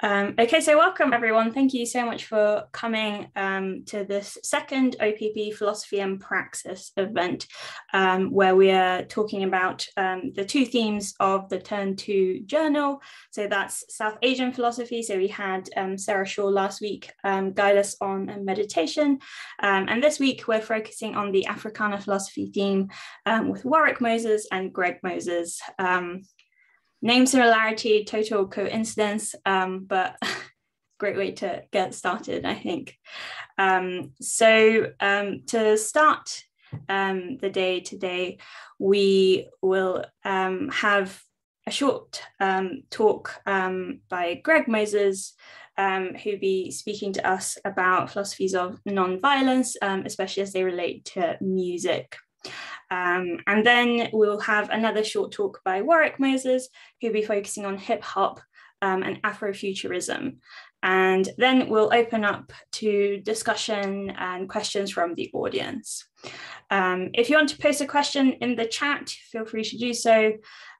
Um, okay, so welcome everyone. Thank you so much for coming um, to this second OPP Philosophy and Praxis event, um, where we are talking about um, the two themes of the Turn to Journal. So that's South Asian philosophy. So we had um, Sarah Shaw last week um, guide us on meditation. and this week we're focusing on the Africana philosophy theme with Warrick Moses and Greg Moses. Name similarity, total coincidence, um, but great way to get started, I think. Um, so um, to start um, the day today, we will um, have a short um, talk by Greg Moses, who'll be speaking to us about philosophies of non-violence, especially as they relate to music. Um, and then we'll have another short talk by Warrick Moses, who'll be focusing on hip hop um, and Afrofuturism. And then we'll open up to discussion and questions from the audience. Um, if you want to post a question in the chat, feel free to do so.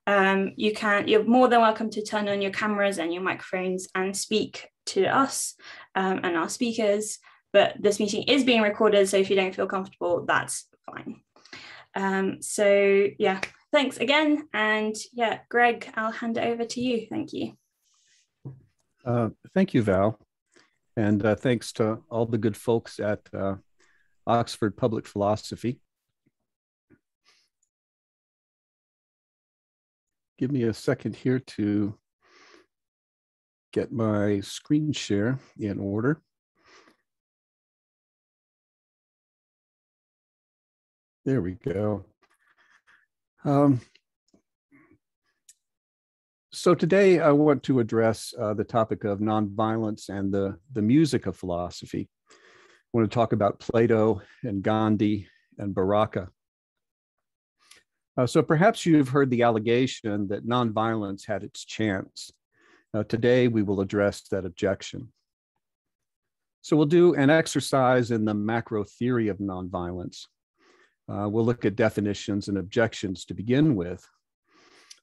Um, you can, you're more than welcome to turn on your cameras and your microphones and speak to us um, and our speakers. But this meeting is being recorded, so if you don't feel comfortable, that's fine. Um, so yeah, thanks again. And yeah, Greg, I'll hand it over to you. Thank you. Uh, thank you, Val. And uh, thanks to all the good folks at uh, Oxford Public Philosophy. Give me a second here to get my screen share in order. There we go. Um, so today I want to address uh, the topic of nonviolence and the, the music of philosophy. I want to talk about Plato and Gandhi and Baraka. Uh, so perhaps you've heard the allegation that nonviolence had its chance. Uh, today we will address that objection. So we'll do an exercise in the macro theory of nonviolence. Uh, we'll look at definitions and objections to begin with.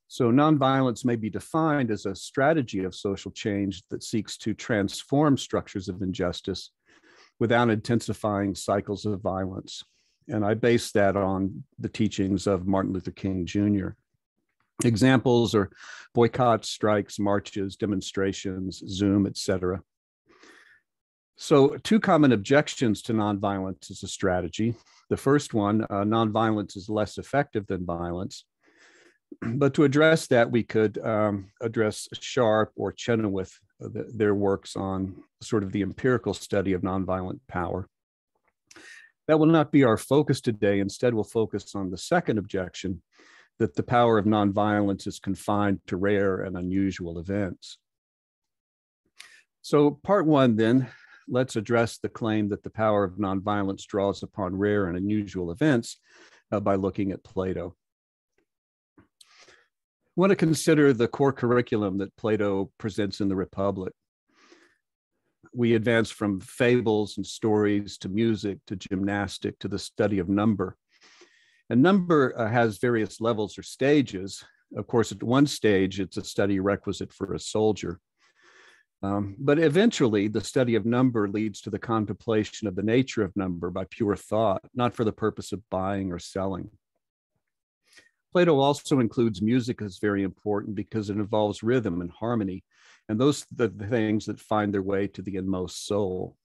So, nonviolence may be defined as a strategy of social change that seeks to transform structures of injustice without intensifying cycles of violence. And I base that on the teachings of Martin Luther King Jr. Examples are boycotts, strikes, marches, demonstrations, Zoom, etc. So, two common objections to nonviolence as a strategy the first one, uh, nonviolence is less effective than violence. But to address that, we could um, address Sharp or Chenoweth, uh, the, their works on sort of the empirical study of nonviolent power. That will not be our focus today. Instead, we'll focus on the second objection that the power of nonviolence is confined to rare and unusual events. So, part one then let's address the claim that the power of nonviolence draws upon rare and unusual events uh, by looking at Plato. I want to consider the core curriculum that Plato presents in the Republic. We advance from fables and stories to music to gymnastic to the study of number. And number uh, has various levels or stages. Of course, at one stage, it's a study requisite for a soldier. Um, but eventually, the study of number leads to the contemplation of the nature of number by pure thought, not for the purpose of buying or selling. Plato also includes music as very important because it involves rhythm and harmony, and those are the things that find their way to the inmost soul.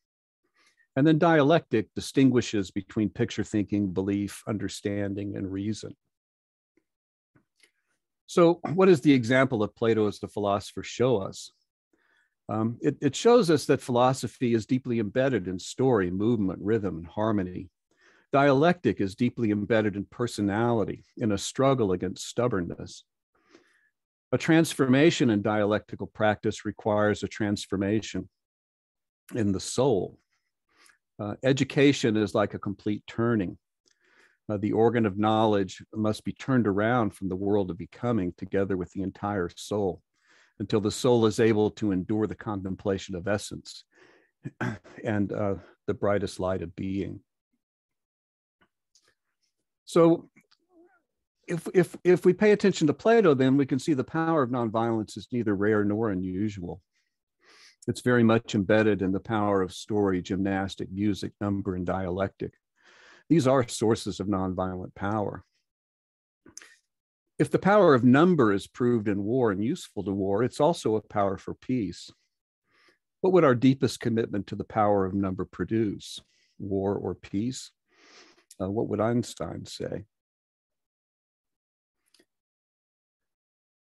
And then dialectic distinguishes between picture thinking, belief, understanding, and reason. So, what does the example of Plato as the philosopher show us? Um, it, it shows us that philosophy is deeply embedded in story, movement, rhythm, and harmony. Dialectic is deeply embedded in personality, in a struggle against stubbornness. A transformation in dialectical practice requires a transformation in the soul. Uh, education is like a complete turning. Uh, the organ of knowledge must be turned around from the world of becoming together with the entire soul until the soul is able to endure the contemplation of essence and uh, the brightest light of being. So if, if, if we pay attention to Plato, then we can see the power of nonviolence is neither rare nor unusual. It's very much embedded in the power of story, gymnastic, music, number, and dialectic. These are sources of nonviolent power. If the power of number is proved in war and useful to war, it's also a power for peace. What would our deepest commitment to the power of number produce? War or peace? Uh, what would Einstein say?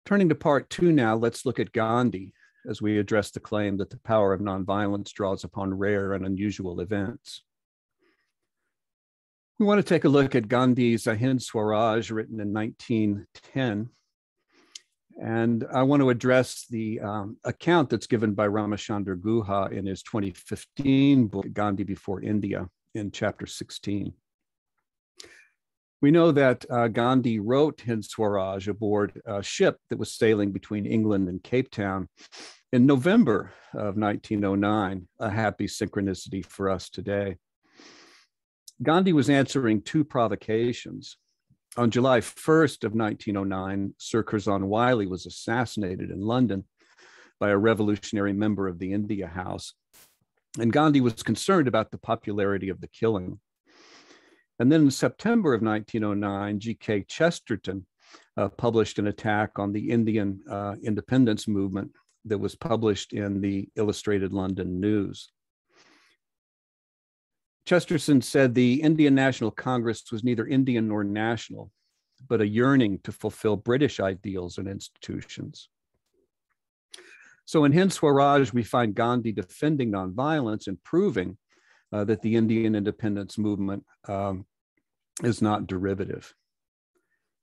Turning to part two now, let's look at Gandhi as we address the claim that the power of nonviolence draws upon rare and unusual events. We want to take a look at Gandhi's Ahind Swaraj, written in 1910. And I want to address the um, account that's given by Ramachandra Guha in his 2015 book, Gandhi Before India, in chapter 16. We know that uh, Gandhi wrote Hind Swaraj aboard a ship that was sailing between England and Cape Town in November of 1909, a happy synchronicity for us today. Gandhi was answering two provocations. On July 1st of 1909, Sir Curzon Wyllie was assassinated in London by a revolutionary member of the India House. And Gandhi was concerned about the popularity of the killing. And then in September of 1909, G.K. Chesterton uh, published an attack on the Indian uh, independence movement that was published in the Illustrated London News. Chesterton said the Indian National Congress was neither Indian nor national, but a yearning to fulfill British ideals and institutions. So in Hind Swaraj, we find Gandhi defending nonviolence and proving uh, that the Indian independence movement um, is not derivative.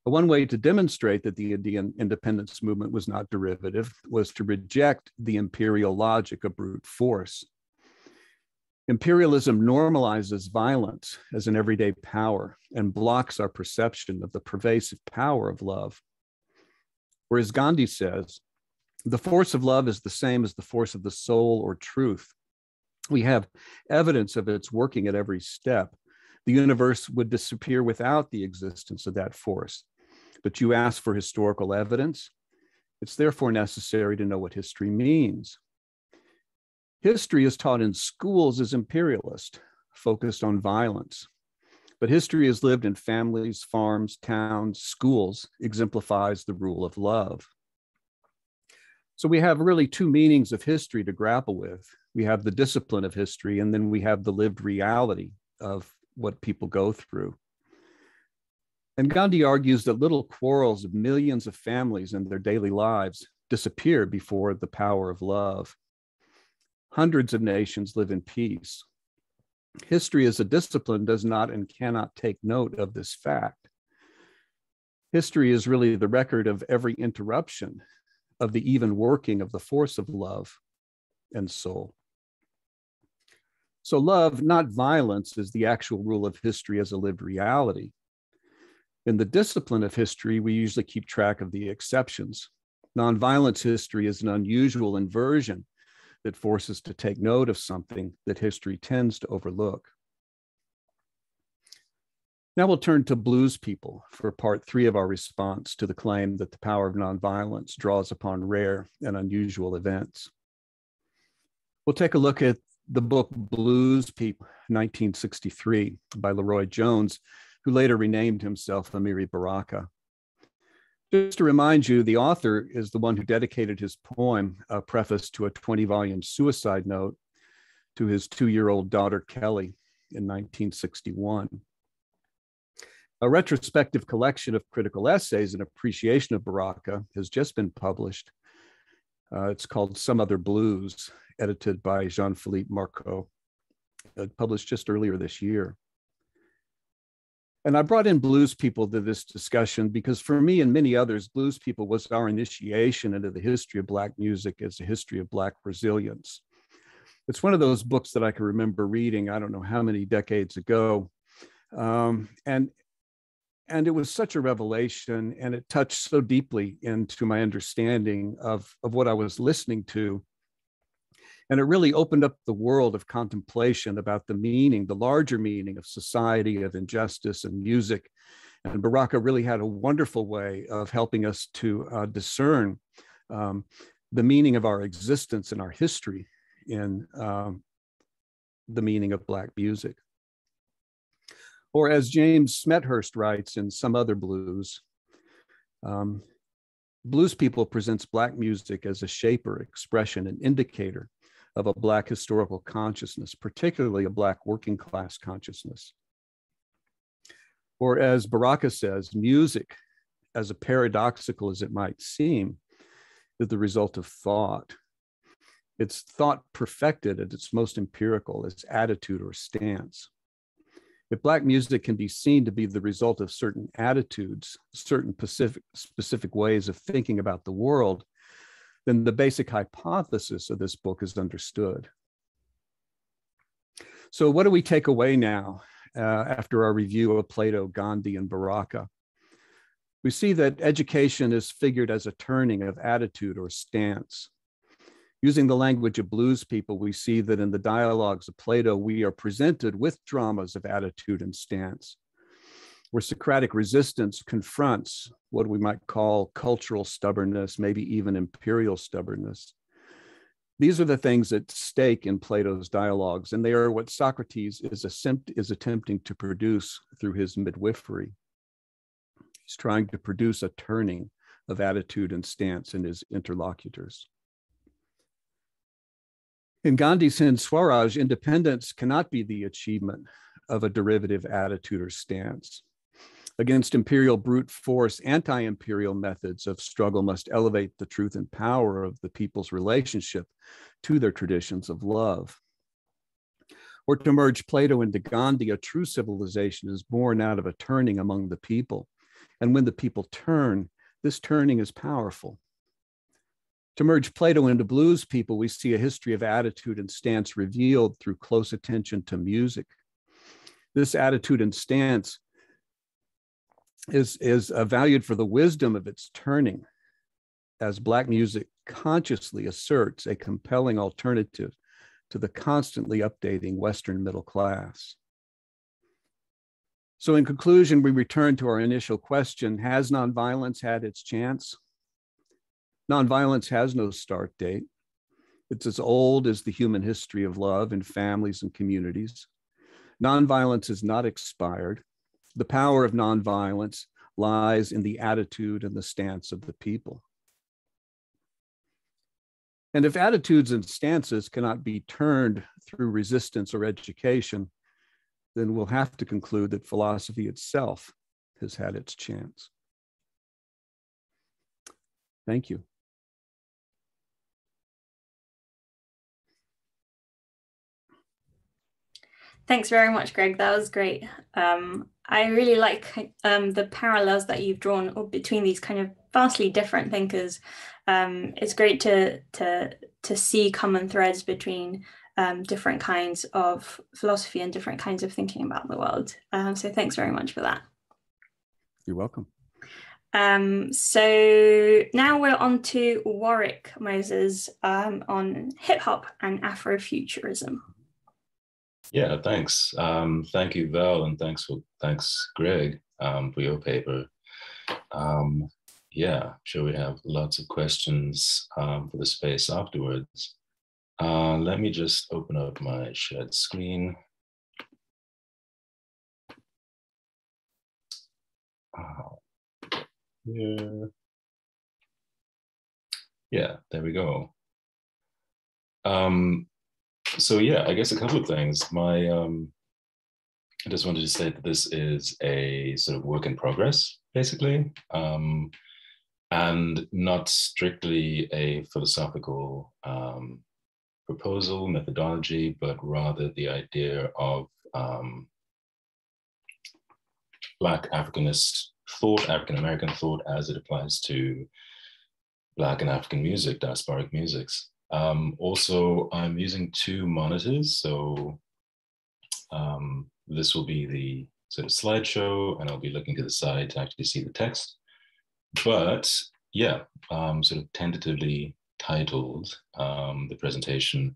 One way to demonstrate that the Indian independence movement was not derivative was to reject the imperial logic of brute force. Imperialism normalizes violence as an everyday power and blocks our perception of the pervasive power of love. Whereas Gandhi says, the force of love is the same as the force of the soul or truth we have evidence of its working at every step. The universe would disappear without the existence of that force. But you ask for historical evidence. It's therefore necessary to know what history means. History is taught in schools as imperialist, focused on violence. But history is lived in families, farms, towns, schools, exemplifies the rule of love. So we have really two meanings of history to grapple with we have the discipline of history, and then we have the lived reality of what people go through. And Gandhi argues that little quarrels of millions of families in their daily lives disappear before the power of love. Hundreds of nations live in peace. History as a discipline does not and cannot take note of this fact. History is really the record of every interruption of the even working of the force of love and soul. So, love, not violence, is the actual rule of history as a lived reality. In the discipline of history, we usually keep track of the exceptions. Nonviolence history is an unusual inversion that forces to take note of something that history tends to overlook. Now we'll turn to blues people for part three of our response to the claim that the power of nonviolence draws upon rare and unusual events. We'll take a look at the book Blues People, 1963, by LeRoi Jones, who later renamed himself Amiri Baraka. Just to remind you, the author is the one who dedicated his poem, a preface to a 20 volume suicide note, to his two year old daughter Kelly in 1961. A retrospective collection of critical essays in appreciation of Baraka has just been published. Uh, it's called Some Other Blues, edited by Jean Philippe Marcoux, uh, published just earlier this year. And I brought in blues people to this discussion because for me and many others, blues people was our initiation into the history of Black music as a history of Black resilience. It's one of those books that I can remember reading, I don't know how many decades ago. Um, and and it was such a revelation and it touched so deeply into my understanding of, of what I was listening to and it really opened up the world of contemplation about the meaning, the larger meaning of society, of injustice and music. And Baraka really had a wonderful way of helping us to uh, discern um, the meaning of our existence and our history in um, the meaning of Black music. Or as James Smethurst writes in some other blues, um, blues people presents Black music as a shaper, expression, and indicator of a Black historical consciousness, particularly a Black working class consciousness. Or as Baraka says, music, as paradoxical as it might seem, is the result of thought. It's thought perfected at its most empirical, its attitude or stance. If Black music can be seen to be the result of certain attitudes, certain specific, specific ways of thinking about the world, then the basic hypothesis of this book is understood. So, what do we take away now uh, after our review of Plato, Gandhi, and Baraka? We see that education is figured as a turning of attitude or stance. Using the language of blues people, we see that in the dialogues of Plato, we are presented with dramas of attitude and stance, where Socratic resistance confronts what we might call cultural stubbornness, maybe even imperial stubbornness. These are the things at stake in Plato's dialogues, and they are what Socrates is, is attempting to produce through his midwifery. He's trying to produce a turning of attitude and stance in his interlocutors. In Gandhi's Hind Swaraj, independence cannot be the achievement of a derivative attitude or stance. Against imperial brute force, anti imperial methods of struggle must elevate the truth and power of the people's relationship to their traditions of love. Or to merge Plato into Gandhi, a true civilization is born out of a turning among the people. And when the people turn, this turning is powerful. To merge Plato into blues people, we see a history of attitude and stance revealed through close attention to music. This attitude and stance is, is uh, valued for the wisdom of its turning, as Black music consciously asserts a compelling alternative to the constantly updating Western middle class. So, in conclusion, we return to our initial question Has nonviolence had its chance? Nonviolence has no start date. It's as old as the human history of love in families and communities. Nonviolence is not expired. The power of nonviolence lies in the attitude and the stance of the people. And if attitudes and stances cannot be turned through resistance or education, then we'll have to conclude that philosophy itself has had its chance. Thank you. Thanks very much, Greg. That was great. Um, I really like um, the parallels that you've drawn between these kind of vastly different thinkers. Um, it's great to to to see common threads between um, different kinds of philosophy and different kinds of thinking about the world. Um, so thanks very much for that. You're welcome. Um, so now we're on to Warrick Moses on hip hop and Afrofuturism. Yeah, thanks. Um, thank you, Val, and thanks for thanks, Greg, um, for your paper. Um, yeah, I'm sure we have lots of questions um, for the space afterwards. Uh, let me just open up my shared screen. Uh, yeah. Yeah, there we go. Um, so yeah, I guess a couple of things. My um, I just wanted to say that this is a sort of work in progress, basically, um, and not strictly a philosophical um, proposal methodology, but rather the idea of um, Black Africanist thought, African American thought, as it applies to Black and African music, diasporic musics. Um, also, I'm using two monitors. So um, this will be the sort of slideshow and I'll be looking to the side to actually see the text. But yeah, um, sort of tentatively titled um, the presentation,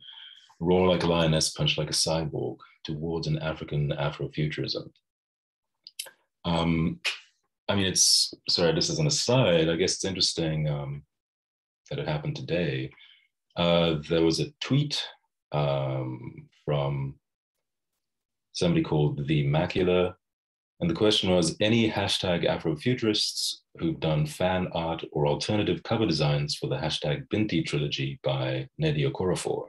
Roar Like a Lioness, Punch Like a Cyborg Towards an African Afrofuturism. Um, I mean, it's, sorry, this is an aside. I guess it's interesting um, that it happened today uh, there was a tweet um, from somebody called The Macula. And the question was any hashtag Afrofuturists who've done fan art or alternative cover designs for the hashtag Binti trilogy by Nnedi Okorafor.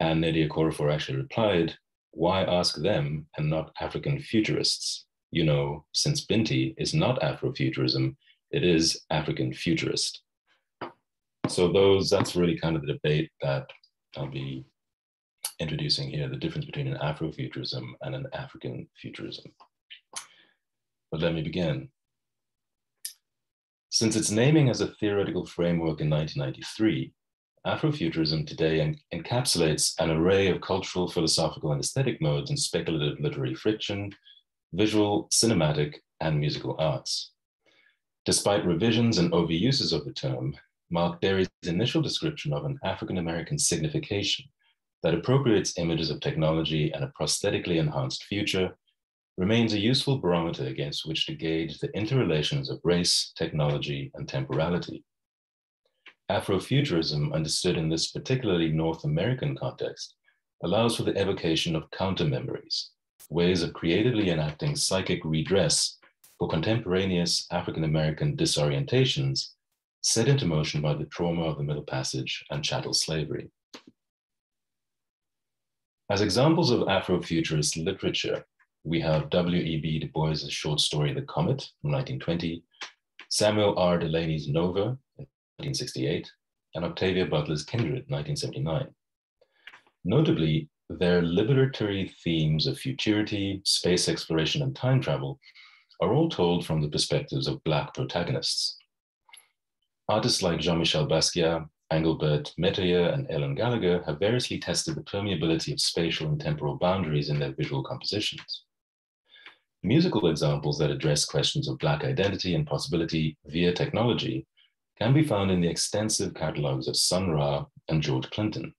And Nnedi Okorafor actually replied, why ask them and not African futurists? You know, since Binti is not Afrofuturism, it is African futurist. So those, that's really kind of the debate that I'll be introducing here, the difference between an Afrofuturism and an African futurism. But let me begin. Since its naming as a theoretical framework in 1993, Afrofuturism today en encapsulates an array of cultural, philosophical, and aesthetic modes in speculative literary fiction, visual, cinematic, and musical arts. Despite revisions and overuses of the term, Mark Dery's initial description of an African American signification that appropriates images of technology and a prosthetically enhanced future remains a useful barometer against which to gauge the interrelations of race, technology, and temporality. Afrofuturism, understood in this particularly North American context, allows for the evocation of counter memories, ways of creatively enacting psychic redress for contemporaneous African American disorientations set into motion by the trauma of the Middle Passage and chattel slavery. As examples of Afrofuturist literature, we have W.E.B. Du Bois' short story, The Comet, from 1920, Samuel R. Delany's Nova, 1968, and Octavia Butler's Kindred, 1979. Notably, their liberatory themes of futurity, space exploration, and time travel are all told from the perspectives of Black protagonists. Artists like Jean-Michel Basquiat, Engelbert Metoyer, and Ellen Gallagher have variously tested the permeability of spatial and temporal boundaries in their visual compositions. Musical examples that address questions of Black identity and possibility via technology can be found in the extensive catalogues of Sun Ra and George Clinton.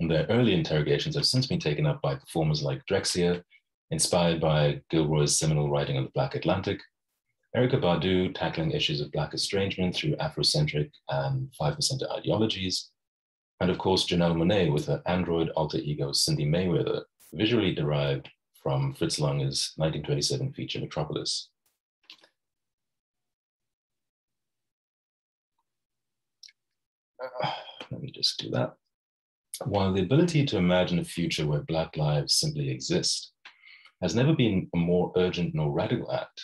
And their early interrogations have since been taken up by performers like Drexciya, inspired by Gilroy's seminal writing on the Black Atlantic, Erykah Badu tackling issues of Black estrangement through Afrocentric and Five Percent ideologies, and of course Janelle Monáe with her android alter ego Cindy Mayweather, visually derived from Fritz Lang's 1927 feature Metropolis. Uh, let me just do that. While the ability to imagine a future where Black lives simply exist has never been a more urgent nor radical act,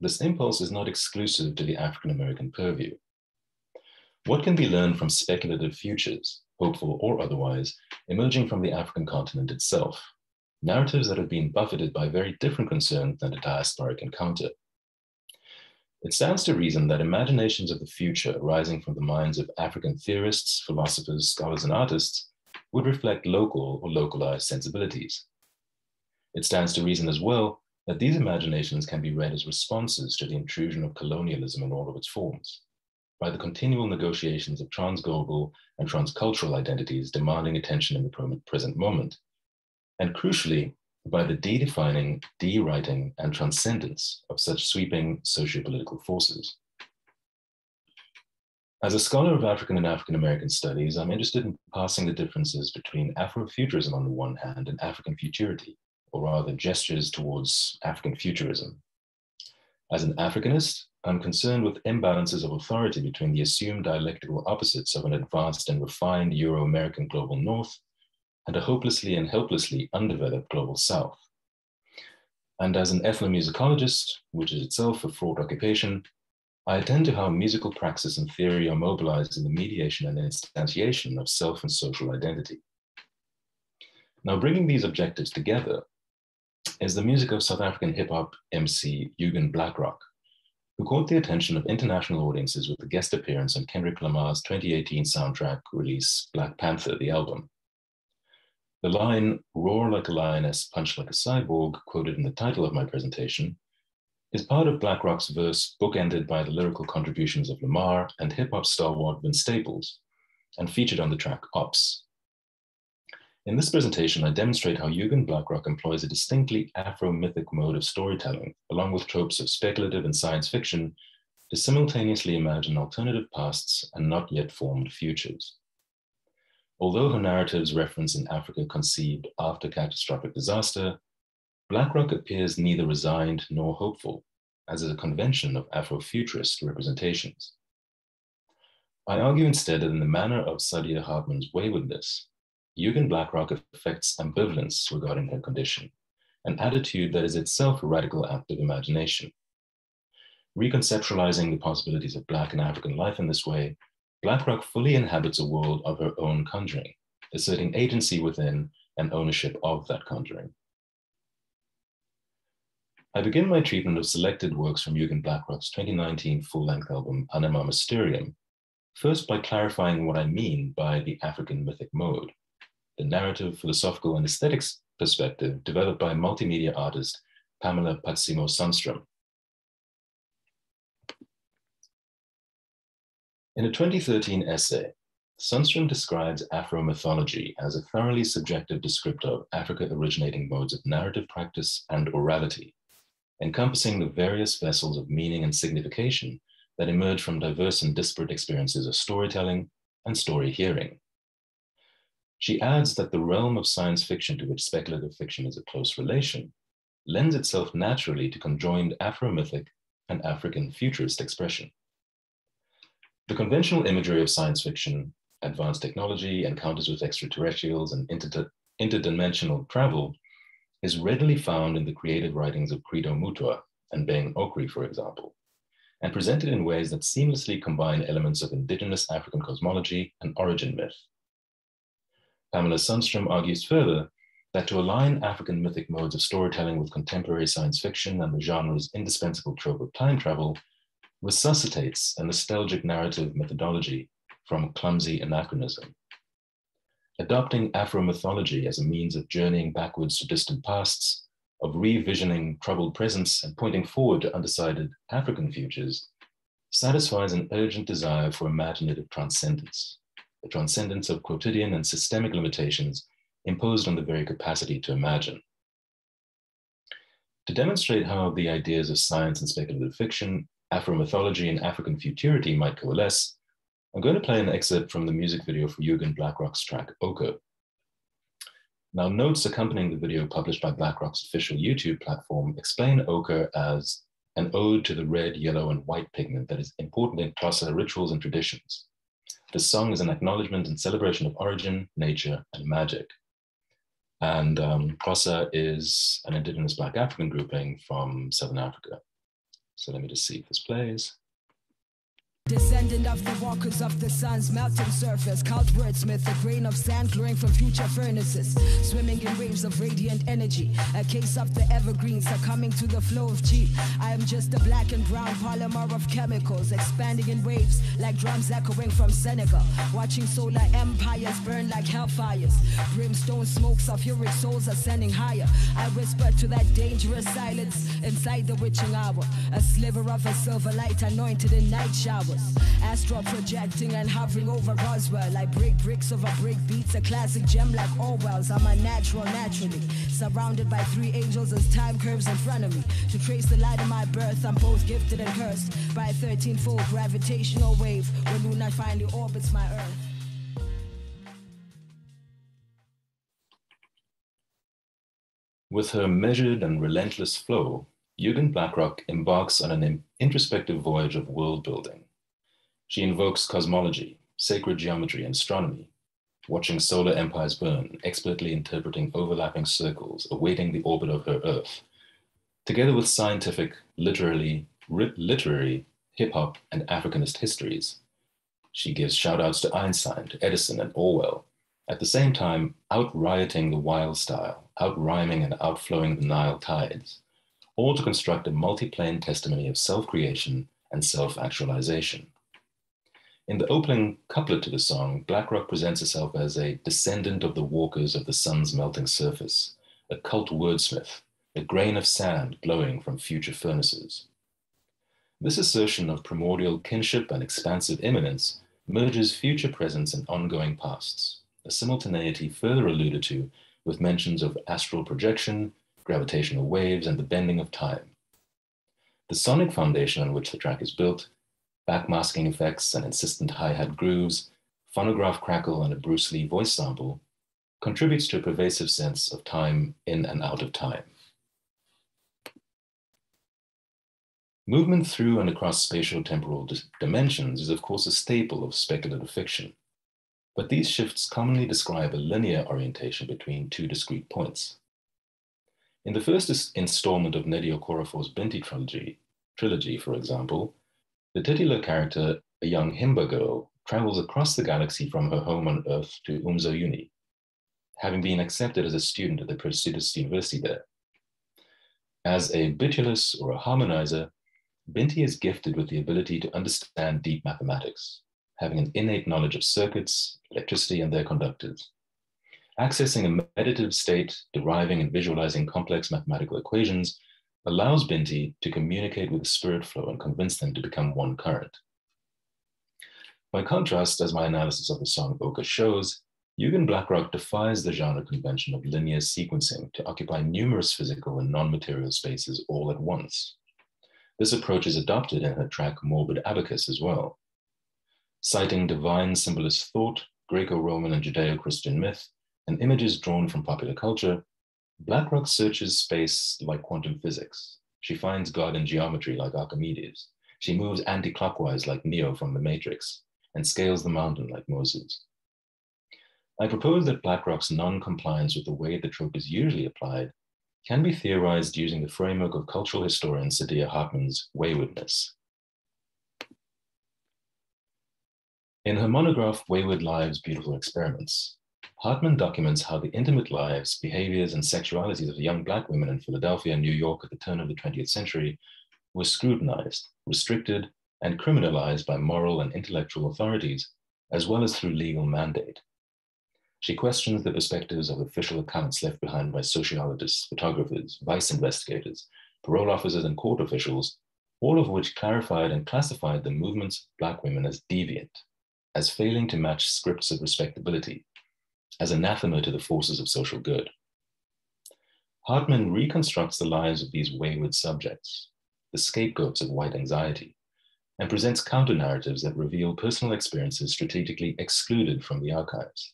this impulse is not exclusive to the African American purview. What can be learned from speculative futures, hopeful or otherwise, emerging from the African continent itself? Narratives that have been buffeted by very different concerns than the diasporic encounter. It stands to reason that imaginations of the future arising from the minds of African theorists, philosophers, scholars, and artists would reflect local or localized sensibilities. It stands to reason as well that these imaginations can be read as responses to the intrusion of colonialism in all of its forms, by the continual negotiations of transglobal and transcultural identities demanding attention in the present moment, and crucially, by the de-defining, de-writing, and transcendence of such sweeping socio-political forces. As a scholar of African and African American studies, I'm interested in passing the differences between Afrofuturism on the one hand and African futurity or rather gestures towards African futurism. As an Africanist, I'm concerned with imbalances of authority between the assumed dialectical opposites of an advanced and refined Euro-American global North and a hopelessly and helplessly undeveloped global South. And as an ethnomusicologist, which is itself a fraught occupation, I attend to how musical praxis and theory are mobilized in the mediation and instantiation of self and social identity. Now, bringing these objectives together, is the music of South African hip hop MC Yugen Blakrok, who caught the attention of international audiences with a guest appearance on Kendrick Lamar's 2018 soundtrack release, Black Panther, the album. The line, roar like a lioness, punch like a cyborg, quoted in the title of my presentation, is part of Blakrok's verse bookended by the lyrical contributions of Lamar and hip hop stalwart Vince Staples, and featured on the track Opps, in this presentation, I demonstrate how Yugen Blakrok employs a distinctly Afro-mythic mode of storytelling, along with tropes of speculative and science fiction, to simultaneously imagine alternative pasts and not yet formed futures. Although her narratives reference an Africa conceived after catastrophic disaster, Blakrok appears neither resigned nor hopeful, as is a convention of Afrofuturist representations. I argue instead that in the manner of Saidiya Hartman's waywardness, Yugen Blakrok affects ambivalence regarding her condition, an attitude that is itself a radical act of imagination. Reconceptualizing the possibilities of Black and African life in this way, Blakrok fully inhabits a world of her own conjuring, asserting agency within and ownership of that conjuring. I begin my treatment of selected works from Yugen Blakrok's 2019 full length album, Anima Mysterium, first by clarifying what I mean by the African mythic mode the narrative, philosophical, and aesthetics perspective developed by multimedia artist Pamela Phatsimo Sunstrum. In a 2013 essay, Sunstrum describes Afro-mythology as a thoroughly subjective descriptor of Africa-originating modes of narrative practice and orality, encompassing the various vessels of meaning and signification that emerge from diverse and disparate experiences of storytelling and story hearing. She adds that the realm of science fiction to which speculative fiction is a close relation lends itself naturally to conjoined Afro-mythic and African futurist expression. The conventional imagery of science fiction, advanced technology, encounters with extraterrestrials, and inter interdimensional travel is readily found in the creative writings of Credo Mutwa and Ben Okri, for example, and presented in ways that seamlessly combine elements of indigenous African cosmology and origin myth. Pamela Sunstrum argues further that to align African mythic modes of storytelling with contemporary science fiction and the genre's indispensable trope of time travel resuscitates a nostalgic narrative methodology from clumsy anachronism. Adopting Afro mythology as a means of journeying backwards to distant pasts, of revisioning troubled presents and pointing forward to undecided African futures, satisfies an urgent desire for imaginative transcendence the transcendence of quotidian and systemic limitations imposed on the very capacity to imagine. To demonstrate how the ideas of science and speculative fiction, Afro-mythology, and African futurity might coalesce, I'm going to play an excerpt from the music video for Yugen Blakrok's track Ochre. Now, notes accompanying the video published by Blakrok's official YouTube platform explain ochre as an ode to the red, yellow, and white pigment that is important in Xhosa rituals and traditions. The song is an acknowledgement and celebration of origin, nature, and magic. And um, is an indigenous Black African grouping from Southern Africa. So let me just see if this plays. Descendant of the walkers of the sun's melting surface, cult wordsmith, a grain of sand glowing from future furnaces, swimming in waves of radiant energy. A case of the evergreens succumbing to the flow of chi. I am just a black and brown polymer of chemicals, expanding in waves like drums echoing from Senegal. Watching solar empires burn like hellfires. Brimstone smokes of uric souls ascending higher. I whisper to that dangerous silence inside the witching hour. A sliver of a silver light anointed in night showers. Astral projecting and hovering over Roswell. I break bricks over break beats, a classic gem like Orwell's. I'm a natural, naturally. Surrounded by three angels as time curves in front of me. To trace the light of my birth, I'm both gifted and cursed by a 13 fold gravitational wave when Luna finally orbits my earth. With her measured and relentless flow, Yugen Blakrok embarks on an introspective voyage of world building. She invokes cosmology, sacred geometry, and astronomy, watching solar empires burn, expertly interpreting overlapping circles, awaiting the orbit of her Earth, together with scientific, literally, literary, hip hop, and Africanist histories. She gives shout outs to Einstein, to Edison, and Orwell, at the same time out rioting the wild style, out rhyming and outflowing the Nile tides, all to construct a multi-plane testimony of self-creation and self-actualization. In the opening couplet to the song, Blakrok presents herself as a descendant of the walkers of the sun's melting surface, a cult wordsmith, a grain of sand glowing from future furnaces. This assertion of primordial kinship and expansive immanence merges future presence and ongoing pasts, a simultaneity further alluded to with mentions of astral projection, gravitational waves, and the bending of time. The sonic foundation on which the track is built backmasking effects and insistent hi-hat grooves phonograph crackle, and a Bruce Lee voice sample, contributes to a pervasive sense of time in and out of time. Movement through and across spatial temporal dimensions is, of course, a staple of speculative fiction. But these shifts commonly describe a linear orientation between two discrete points. In the first installment of Nnedi Okorafor's Binti trilogy, trilogy, for example, the titular character, a young Himba girl, travels across the galaxy from her home on Earth to Oomza Uni, having been accepted as a student at the prestigious university there. As a bitulus or a harmonizer, Binti is gifted with the ability to understand deep mathematics, having an innate knowledge of circuits, electricity, and their conductors. Accessing a meditative state, deriving and visualizing complex mathematical equations allows Binti to communicate with the spirit flow and convince them to become one current. By contrast, as my analysis of the song Ochre shows, Yugen Blakrok defies the genre convention of linear sequencing to occupy numerous physical and non-material spaces all at once. This approach is adopted in her track Morbid Abacus as well. Citing divine symbolist thought, Greco-Roman and Judeo-Christian myth, and images drawn from popular culture, Blakrok searches space like quantum physics. She finds God in geometry like Archimedes. She moves anti-clockwise like Neo from The Matrix, and scales the mountain like Moses. I propose that Blakrok's non-compliance with the way the trope is usually applied can be theorized using the framework of cultural historian Saidiya Hartman's waywardness. In her monograph, Wayward Lives, Beautiful Experiments, Hartman documents how the intimate lives, behaviors, and sexualities of young Black women in Philadelphia and New York at the turn of the 20th century were scrutinized, restricted, and criminalized by moral and intellectual authorities, as well as through legal mandate. She questions the perspectives of official accounts left behind by sociologists, photographers, vice investigators, parole officers, and court officials, all of which clarified and classified the movements of Black women as deviant, as failing to match scripts of respectability, as anathema to the forces of social good. Hartman reconstructs the lives of these wayward subjects, the scapegoats of white anxiety, and presents counter narratives that reveal personal experiences strategically excluded from the archives.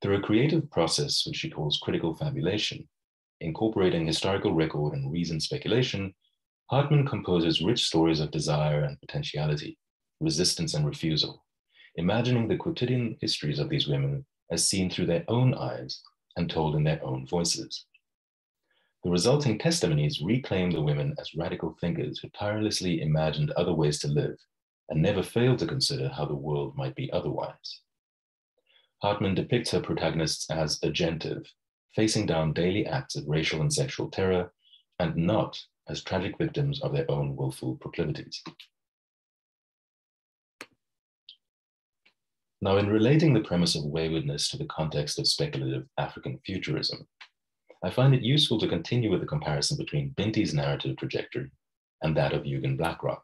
Through a creative process, which she calls critical fabulation, incorporating historical record and reasoned speculation, Hartman composes rich stories of desire and potentiality, resistance and refusal, imagining the quotidian histories of these women as seen through their own eyes and told in their own voices. The resulting testimonies reclaim the women as radical thinkers who tirelessly imagined other ways to live and never failed to consider how the world might be otherwise. Hartman depicts her protagonists as agentive, facing down daily acts of racial and sexual terror, and not as tragic victims of their own willful proclivities. Now, in relating the premise of waywardness to the context of speculative African futurism, I find it useful to continue with the comparison between Binti's narrative trajectory and that of Yugen Blakrok.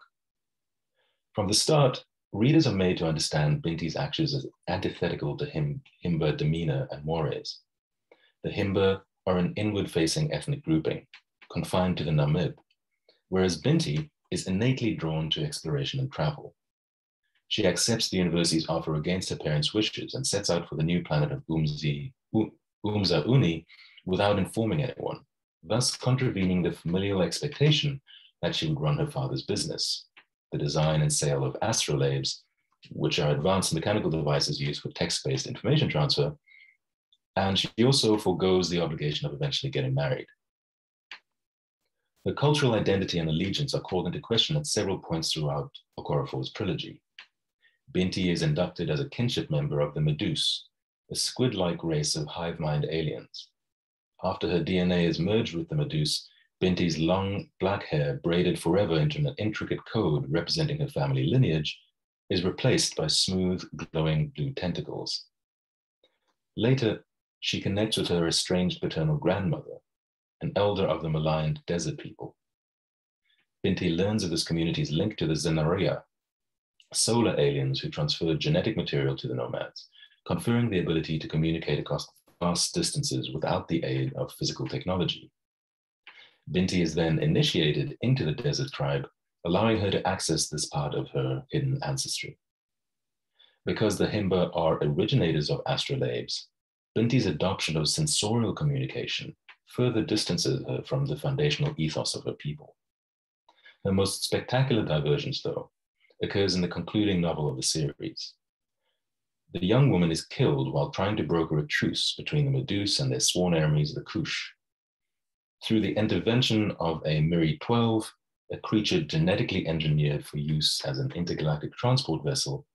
From the start, readers are made to understand Binti's actions as antithetical to him, Himba demeanor and mores. The Himba are an inward-facing ethnic grouping, confined to the Namib, whereas Binti is innately drawn to exploration and travel. She accepts the university's offer against her parents' wishes and sets out for the new planet of Umzi, Oomza Uni without informing anyone, thus contravening the familial expectation that she would run her father's business the design and sale of astrolabes, which are advanced mechanical devices used for text-based information transfer. And she also foregoes the obligation of eventually getting married. The cultural identity and allegiance are called into question at several points throughout Okorafor's trilogy. Binti is inducted as a kinship member of the Meduse, a squid-like race of hive mind aliens. After her DNA is merged with the Meduse, Binti's long black hair, braided forever into an intricate code representing her family lineage, is replaced by smooth, glowing blue tentacles. Later, she connects with her estranged paternal grandmother, an elder of the maligned desert people. Binti learns of this community's link to the Zinariya, solar aliens who transferred genetic material to the nomads, conferring the ability to communicate across vast distances without the aid of physical technology. Binti is then initiated into the desert tribe, allowing her to access this part of her hidden ancestry. Because the Himba are originators of astrolabes, Binti's adoption of sensorial communication further distances her from the foundational ethos of her people. Her most spectacular divergence, though, occurs in the concluding novel of the series. The young woman is killed while trying to broker a truce between the Meduse and their sworn enemies, the Khoush. Through the intervention of a Miri 12, a creature genetically engineered for use as an intergalactic transport vessel,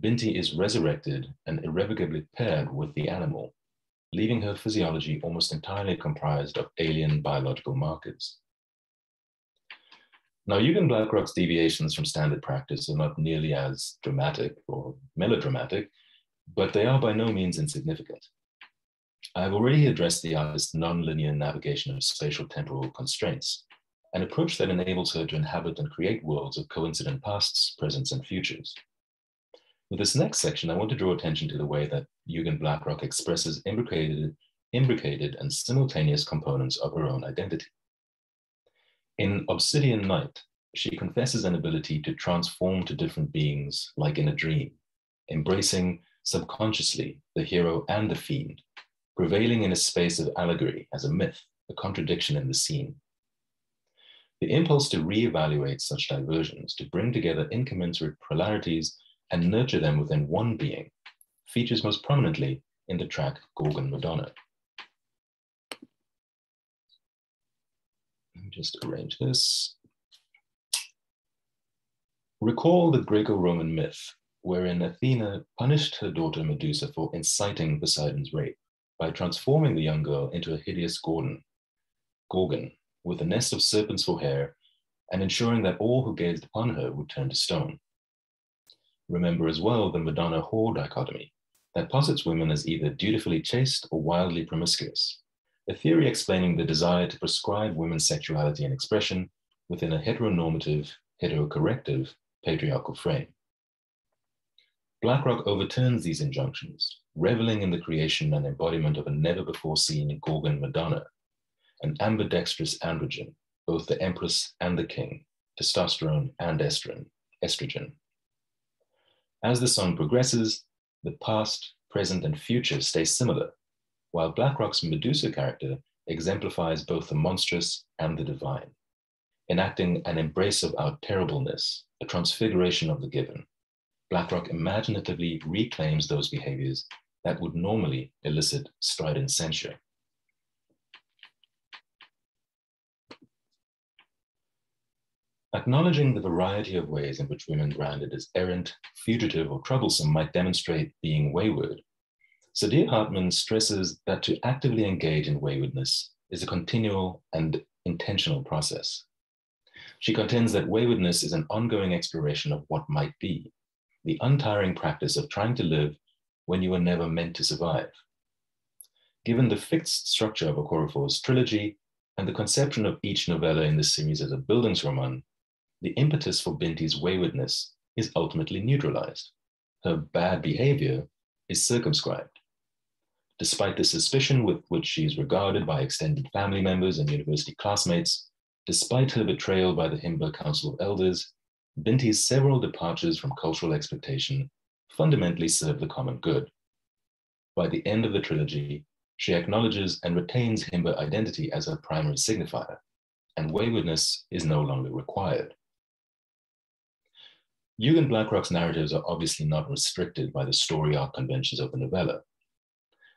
Binti is resurrected and irrevocably paired with the animal, leaving her physiology almost entirely comprised of alien biological markers. Now, Yugen Blakrok's deviations from standard practice are not nearly as dramatic or melodramatic, but they are by no means insignificant. I've already addressed the artist's nonlinear navigation of spatial temporal constraints, an approach that enables her to inhabit and create worlds of coincident pasts, presents, and futures. With this next section, I want to draw attention to the way that Yugen Blakrok expresses imbricated, imbricated and simultaneous components of her own identity. In Obsidian Night, she confesses an ability to transform to different beings like in a dream, embracing subconsciously the hero and the fiend, prevailing in a space of allegory as a myth, a contradiction in the scene. The impulse to reevaluate such diversions, to bring together incommensurate polarities and nurture them within one being, features most prominently in the track Gorgon Madonna. Let me just arrange this. Recall the Greco-Roman myth wherein Athena punished her daughter Medusa for inciting Poseidon's rape by transforming the young girl into a hideous Gorgon, Gorgon with a nest of serpents for hair and ensuring that all who gazed upon her would turn to stone. Remember as well the Madonna whore dichotomy that posits women as either dutifully chaste or wildly promiscuous, a theory explaining the desire to prescribe women's sexuality and expression within a heteronormative, heterocorrective patriarchal frame. Blakrok overturns these injunctions, reveling in the creation and embodiment of a never before seen Gorgon Madonna, an ambidextrous androgen, both the empress and the king, testosterone and estrogen. estrogen. As the song progresses, the past, present, and future stay similar, while Blakrok's Medusa character exemplifies both the monstrous and the divine, enacting an embrace of our terribleness, a transfiguration of the given. Blakrok imaginatively reclaims those behaviors that would normally elicit strident censure. Acknowledging the variety of ways in which women branded as errant, fugitive, or troublesome might demonstrate being wayward, Saidiya Hartman stresses that to actively engage in waywardness is a continual and intentional process. She contends that waywardness is an ongoing exploration of what might be, the untiring practice of trying to live when you were never meant to survive. Given the fixed structure of Okorafor's trilogy and the conception of each novella in the series as a Bildungsroman, the impetus for Binti's waywardness is ultimately neutralized. Her bad behavior is circumscribed. Despite the suspicion with which she is regarded by extended family members and university classmates, despite her betrayal by the Himba Council of Elders, Binti's several departures from cultural expectation fundamentally serve the common good. By the end of the trilogy, she acknowledges and retains Himba identity as her primary signifier, and waywardness is no longer required. Yugen Blakrok's narratives are obviously not restricted by the story arc conventions of the novella.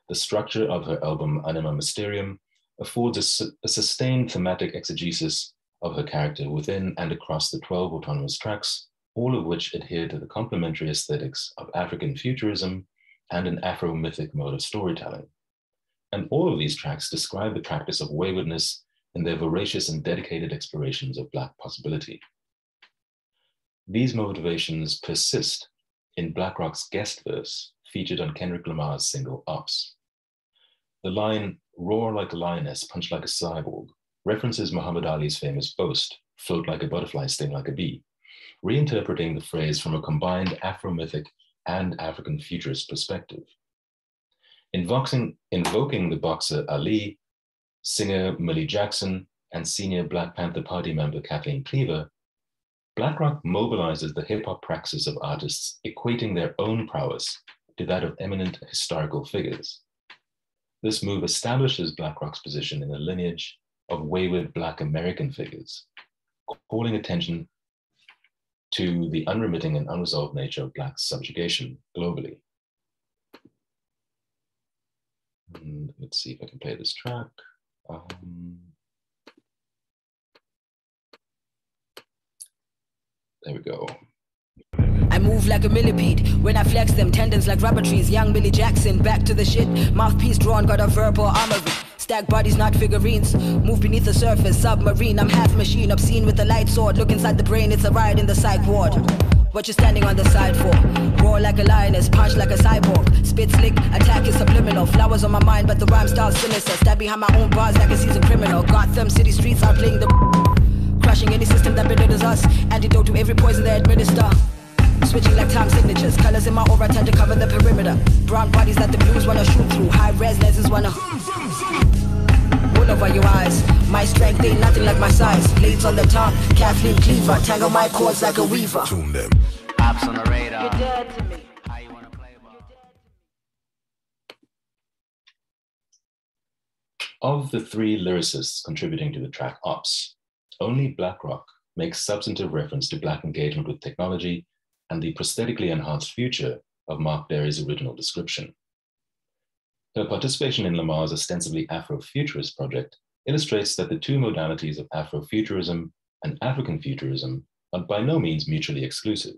The structure of her album Anima Mysterium affords a, su a sustained thematic exegesis of her character within and across the 12 autonomous tracks, all of which adhere to the complementary aesthetics of African futurism and an Afro mythic mode of storytelling. And all of these tracks describe the practice of waywardness in their voracious and dedicated explorations of Black possibility. These motivations persist in Blakrok's guest verse featured on Kendrick Lamar's single Opps. The line, roar like a lioness, punch like a cyborg, references Muhammad Ali's famous boast, float like a butterfly, sting like a bee, reinterpreting the phrase from a combined Afro-mythic and African futurist perspective. Invoking, invoking the boxer Ali, singer Millie Jackson, and senior Black Panther Party member Kathleen Cleaver, Blakrok mobilizes the hip hop praxis of artists, equating their own prowess to that of eminent historical figures. This move establishes Blakrok's position in a lineage of wayward Black American figures, calling attention to the unremitting and unresolved nature of Black subjugation globally. And let's see if I can play this track. Um, there we go. I move like a millipede when I flex them tendons like rubber trees. Young Billy Jackson, back to the shit. Mouthpiece drawn, got a verbal armory. Stack bodies, not figurines. Move beneath the surface, submarine. I'm half machine, obscene with a light sword. Look inside the brain, it's a riot in the psych ward. What you standing on the side for? Roar like a lioness, punch like a cyborg. Spit slick, attack is subliminal. Flowers on my mind, but the rhyme style's sinister. Stab behind my own bars like a seasoned criminal. Gotham City streets are playing the crushing any system that belittles us. Antidote to every poison they administer. Switching like time signatures, colors in my aura tend to cover the perimeter. Brown bodies that the blues wanna shoot through. High res lenses wanna wool over your eyes. My strength ain't nothing like my size. Blades on the top, Kathleen Cleaver. Tangle my cords like a weaver. Tune them. Pops on the radar. You're dead to me. How you wanna play ball? Of the three lyricists contributing to the track Opps, only Blakrok makes substantive reference to Black engagement with technology and the prosthetically enhanced future of Mark Dery's original description. Her participation in Lamar's ostensibly Afrofuturist project illustrates that the two modalities of Afrofuturism and African futurism are by no means mutually exclusive.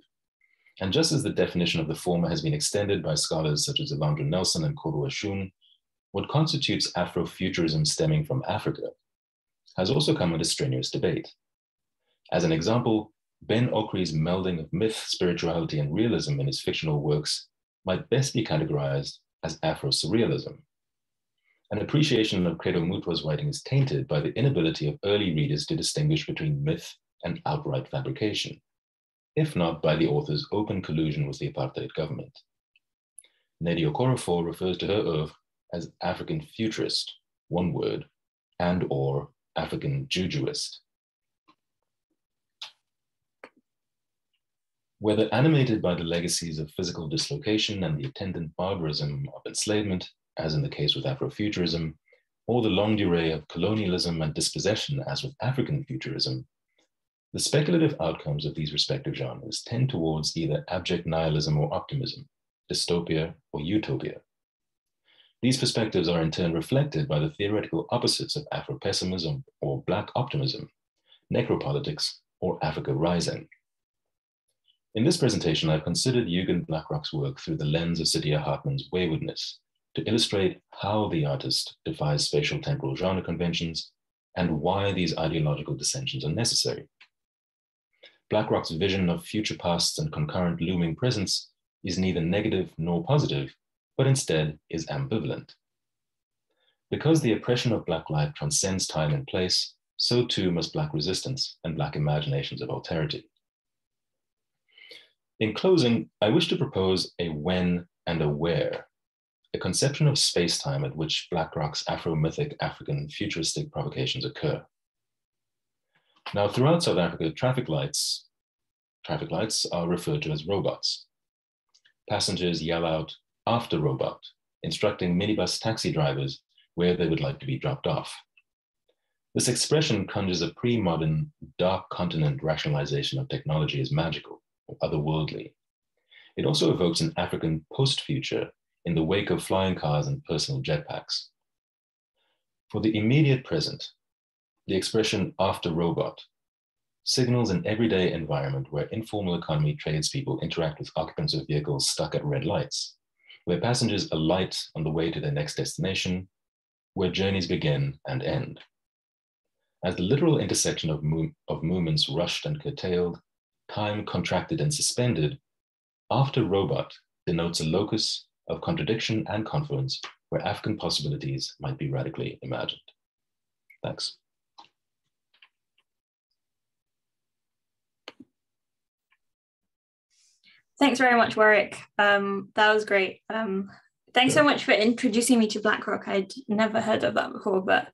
And just as the definition of the former has been extended by scholars such as Alondra Nelson and Kodwo Eshun, what constitutes Afrofuturism stemming from Africa has also come under strenuous debate. As an example, Ben Okri's melding of myth, spirituality, and realism in his fictional works might best be categorized as Afro-surrealism. An appreciation of Credo Mutwa's writing is tainted by the inability of early readers to distinguish between myth and outright fabrication, if not by the author's open collusion with the apartheid government. Nnedi Okorafor refers to her oeuvre as African futurist, one word, and or African jujuist. Whether animated by the legacies of physical dislocation and the attendant barbarism of enslavement, as in the case with Afrofuturism, or the longue durée of colonialism and dispossession, as with African futurism, the speculative outcomes of these respective genres tend towards either abject nihilism or optimism, dystopia or utopia. These perspectives are in turn reflected by the theoretical opposites of Afro-pessimism or Black optimism, necropolitics, or Africa rising. In this presentation, I've considered Yugen Blakrok's work through the lens of Saidiya Hartman's waywardness to illustrate how the artist defies spatial temporal genre conventions and why these ideological dissensions are necessary. Blakrok's vision of future pasts and concurrent looming presence is neither negative nor positive, but instead is ambivalent. Because the oppression of Black life transcends time and place, so too must Black resistance and Black imaginations of alterity. In closing, I wish to propose a when and a where, a conception of space-time at which Blakrok's Afro-mythic African futuristic provocations occur. Now, throughout South Africa, traffic lights, traffic lights are referred to as robots. Passengers yell out, after robot, instructing minibus taxi drivers where they would like to be dropped off. This expression conjures a pre-modern dark continent rationalization of technology as magical or otherworldly. It also evokes an African post-future in the wake of flying cars and personal jetpacks. For the immediate present, the expression after robot signals an everyday environment where informal economy tradespeople interact with occupants of vehicles stuck at red lights, where passengers alight on the way to their next destination, where journeys begin and end. As the literal intersection of, mo of movements rushed and curtailed, time contracted and suspended, after robot denotes a locus of contradiction and confluence where African possibilities might be radically imagined. Thanks. Thanks very much, Warrick. Um, that was great. Um, thanks so much for introducing me to Blakrok. I'd never heard of that before, but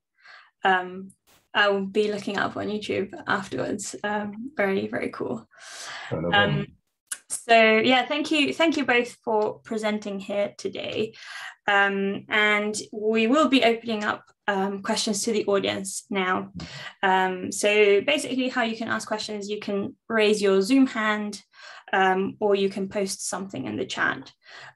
um, I'll be looking up on YouTube afterwards. Um, very very cool. Oh, Um, so yeah, thank you, thank you both for presenting here today. Um, and we will be opening up um, questions to the audience now. Um, so basically, how you can ask questions, you can raise your Zoom hand, um, or you can post something in the chat.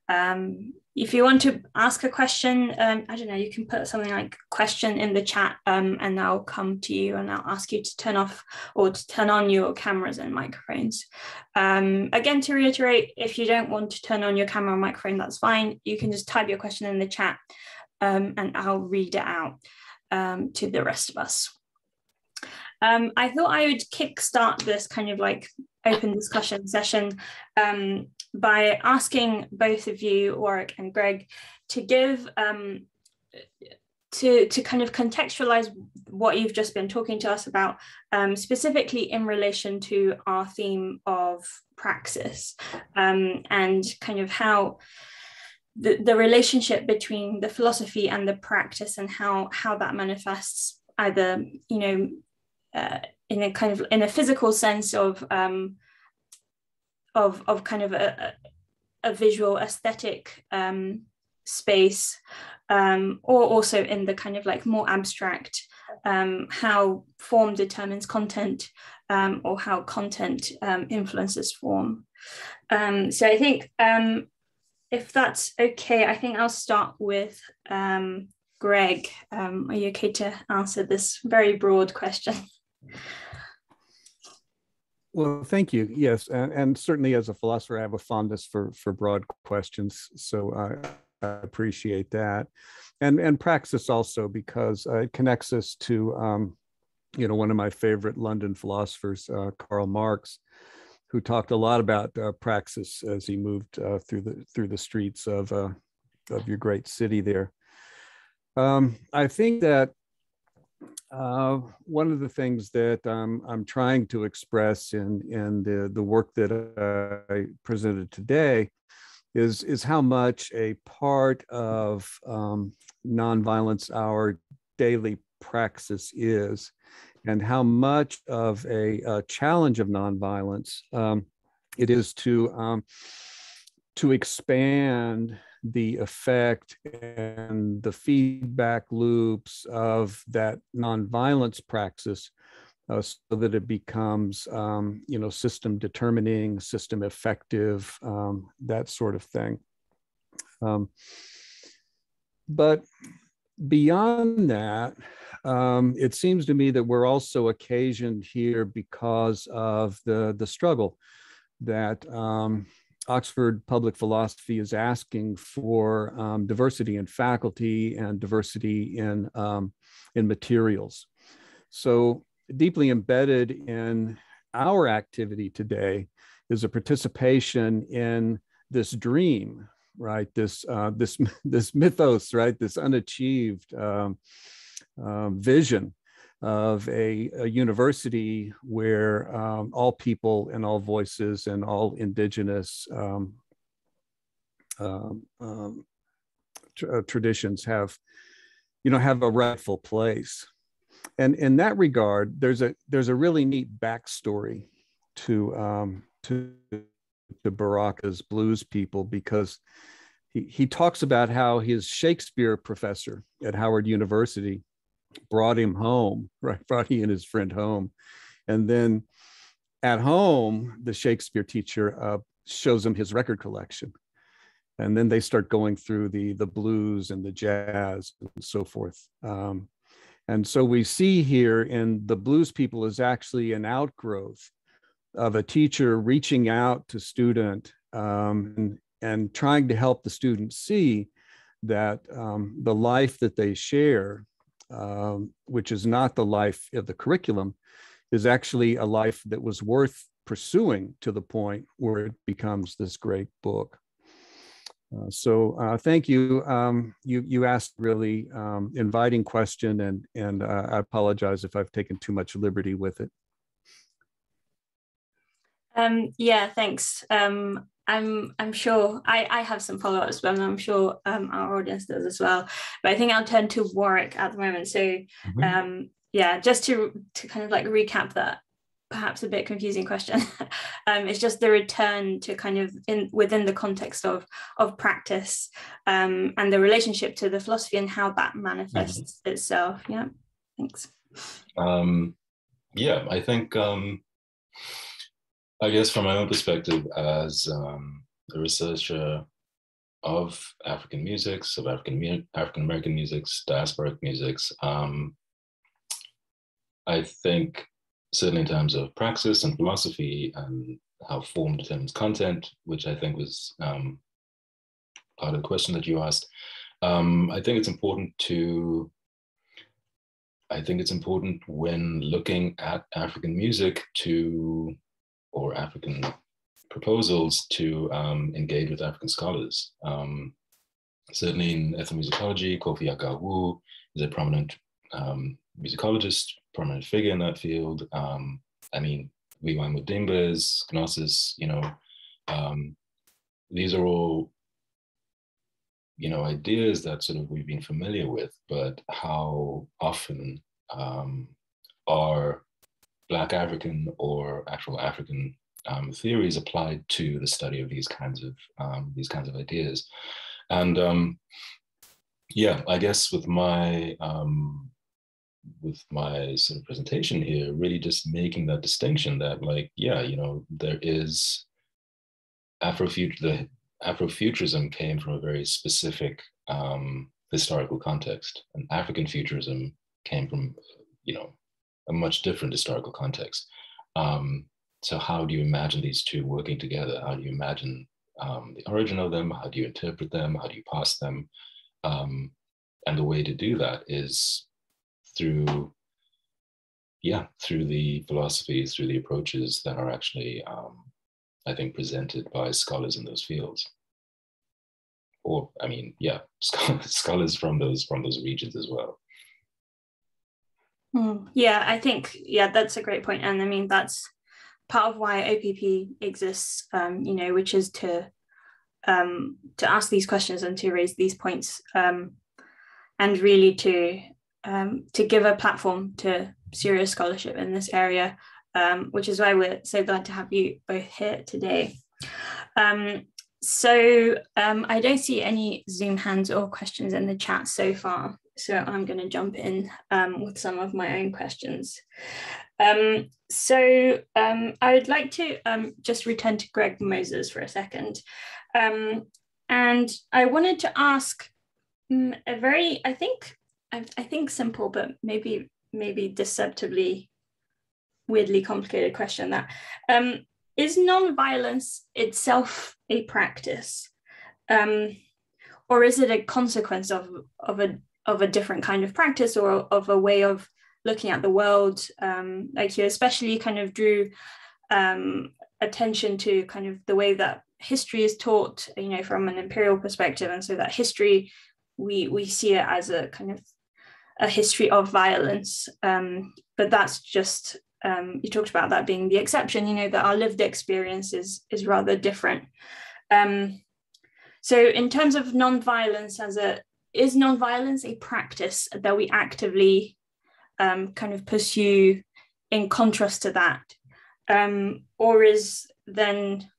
Um, if you want to ask a question, um, I don't know, you can put something like question in the chat, um, and I'll come to you and I'll ask you to turn off or to turn on your cameras and microphones. Um, again, to reiterate, if you don't want to turn on your camera or microphone, that's fine. You can just type your question in the chat um, and I'll read it out to the rest of us. Um, I thought I would kickstart this kind of like open discussion session um, by asking both of you, Warrick and Greg, to give um, to, to kind of contextualize what you've just been talking to us about, um, specifically in relation to our theme of praxis um, and kind of how the, the relationship between the philosophy and the practice and how how that manifests either you know uh, in a kind of in a physical sense of um, of of kind of a, a visual aesthetic um, space um, or also in the kind of like more abstract um, how form determines content um, or how content um, influences form. So I think if that's okay, I think I'll start with Greg. Are you okay to answer this very broad question? Well, thank you. Yes, and, and certainly as a philosopher, I have a fondness for for broad questions, so I, I appreciate that, and and praxis also because uh, it connects us to, um, you know, one of my favorite London philosophers, uh, Karl Marx, who talked a lot about uh, praxis as he moved uh, through the through the streets of uh, of your great city there. Um, I think that uh, one of the things that um, I'm trying to express in, in the, the work that I presented today is, is how much a part of um, nonviolence our daily praxis is, and how much of a, a challenge of nonviolence um, it is to, um, to expand the effect and the feedback loops of that nonviolence praxis uh, so that it becomes um, you know system determining system effective um, that sort of thing. Um, but beyond that um, it seems to me that we're also occasioned here because of the the struggle that um, Oxford Public Philosophy is asking for um, diversity in faculty and diversity in, um, in materials. So deeply embedded in our activity today is a participation in this dream, right? This, uh, this, this mythos, right? This unachieved um, uh, vision of a, a, university where um, all people and all voices and all indigenous um, um, um tra- traditions have, you know, have a rightful place. And in that regard, there's a there's a really neat backstory to um, to to Baraka's blues people because he, he talks about how his Shakespeare professor at Howard University brought him home, right? Brought he and his friend home. And then at home, the Shakespeare teacher uh, shows him his record collection. And then they start going through the, the blues and the jazz and so forth. Um, and so we see here in the blues people is actually an outgrowth of a teacher reaching out to student um, and, and trying to help the student see that um, the life that they share um, which is not the life of the curriculum, is actually a life that was worth pursuing to the point where it becomes this great book. Uh, so uh, thank you. Um, you you asked really um, inviting question, and and uh, I apologize if I've taken too much liberty with it. Um, yeah, thanks. Um, I'm I'm sure I, I have some follow-ups, but I'm sure um, our audience does as well. But I think I'll turn to Warrick at the moment. So Mhm. um, yeah, just to to kind of like recap that perhaps a bit confusing question. um, it's just the return to kind of in within the context of of practice um, and the relationship to the philosophy and how that manifests mm-hmm. itself. Yeah, thanks. Um, yeah, I think um, I guess from my own perspective as um, a researcher of African musics, of African African American musics, diasporic musics, um, I think certainly in terms of praxis and philosophy and how form determines content, which I think was um, part of the question that you asked. Um, I think it's important to, I think it's important when looking at African music to, or African proposals to um, engage with African scholars. Um, certainly in ethnomusicology, Kofi Agawu is a prominent um, musicologist prominent figure in that field. Um, I mean, Wiwa Mudimbe's, Gnosis, you know, um, these are all, you know, ideas that sort of we've been familiar with, but how often um, are Black African or actual African um, theories applied to the study of these kinds of um, these kinds of ideas, and um, yeah, I guess with my um, with my sort of presentation here, really just making that distinction that like, yeah, you know, there is Afrofuture, the Afrofuturism came from a very specific um, historical context, and African futurism came from, you know, a much different historical context. Um, so how do you imagine these two working together? How do you imagine um, the origin of them? How do you interpret them? How do you pass them? Um, and the way to do that is through yeah through the philosophies through the approaches that are actually um, i think presented by scholars in those fields or i mean yeah scholars from those from those regions as well yeah i think yeah that's a great point and i mean that's part of why opp exists um, you know which is to um, to ask these questions and to raise these points um, and really to um, to give a platform to serious scholarship in this area, um, which is why we're so glad to have you both here today. Um, so I don't see any Zoom hands or questions in the chat so far. So I'm going to jump in um, with some of my own questions. Um, so I would like to just return to Greg Moses for a second. and I wanted to ask mm, a very, I think, I, I think simple, but maybe maybe deceptively weirdly complicated question that um, is non-violence itself a practice um, or is it a consequence of, of a of a different kind of practice or of a way of looking at the world um, like you especially kind of drew um, attention to kind of the way that history is taught you know from an imperial perspective and so that history we we see it as a kind of a history of violence. Um, but that's just um, you talked about that being the exception. You know that our lived experience is is rather different. Um, so in terms of non-violence as a is non-violence a practice that we actively um, kind of pursue in contrast to that, um, or is then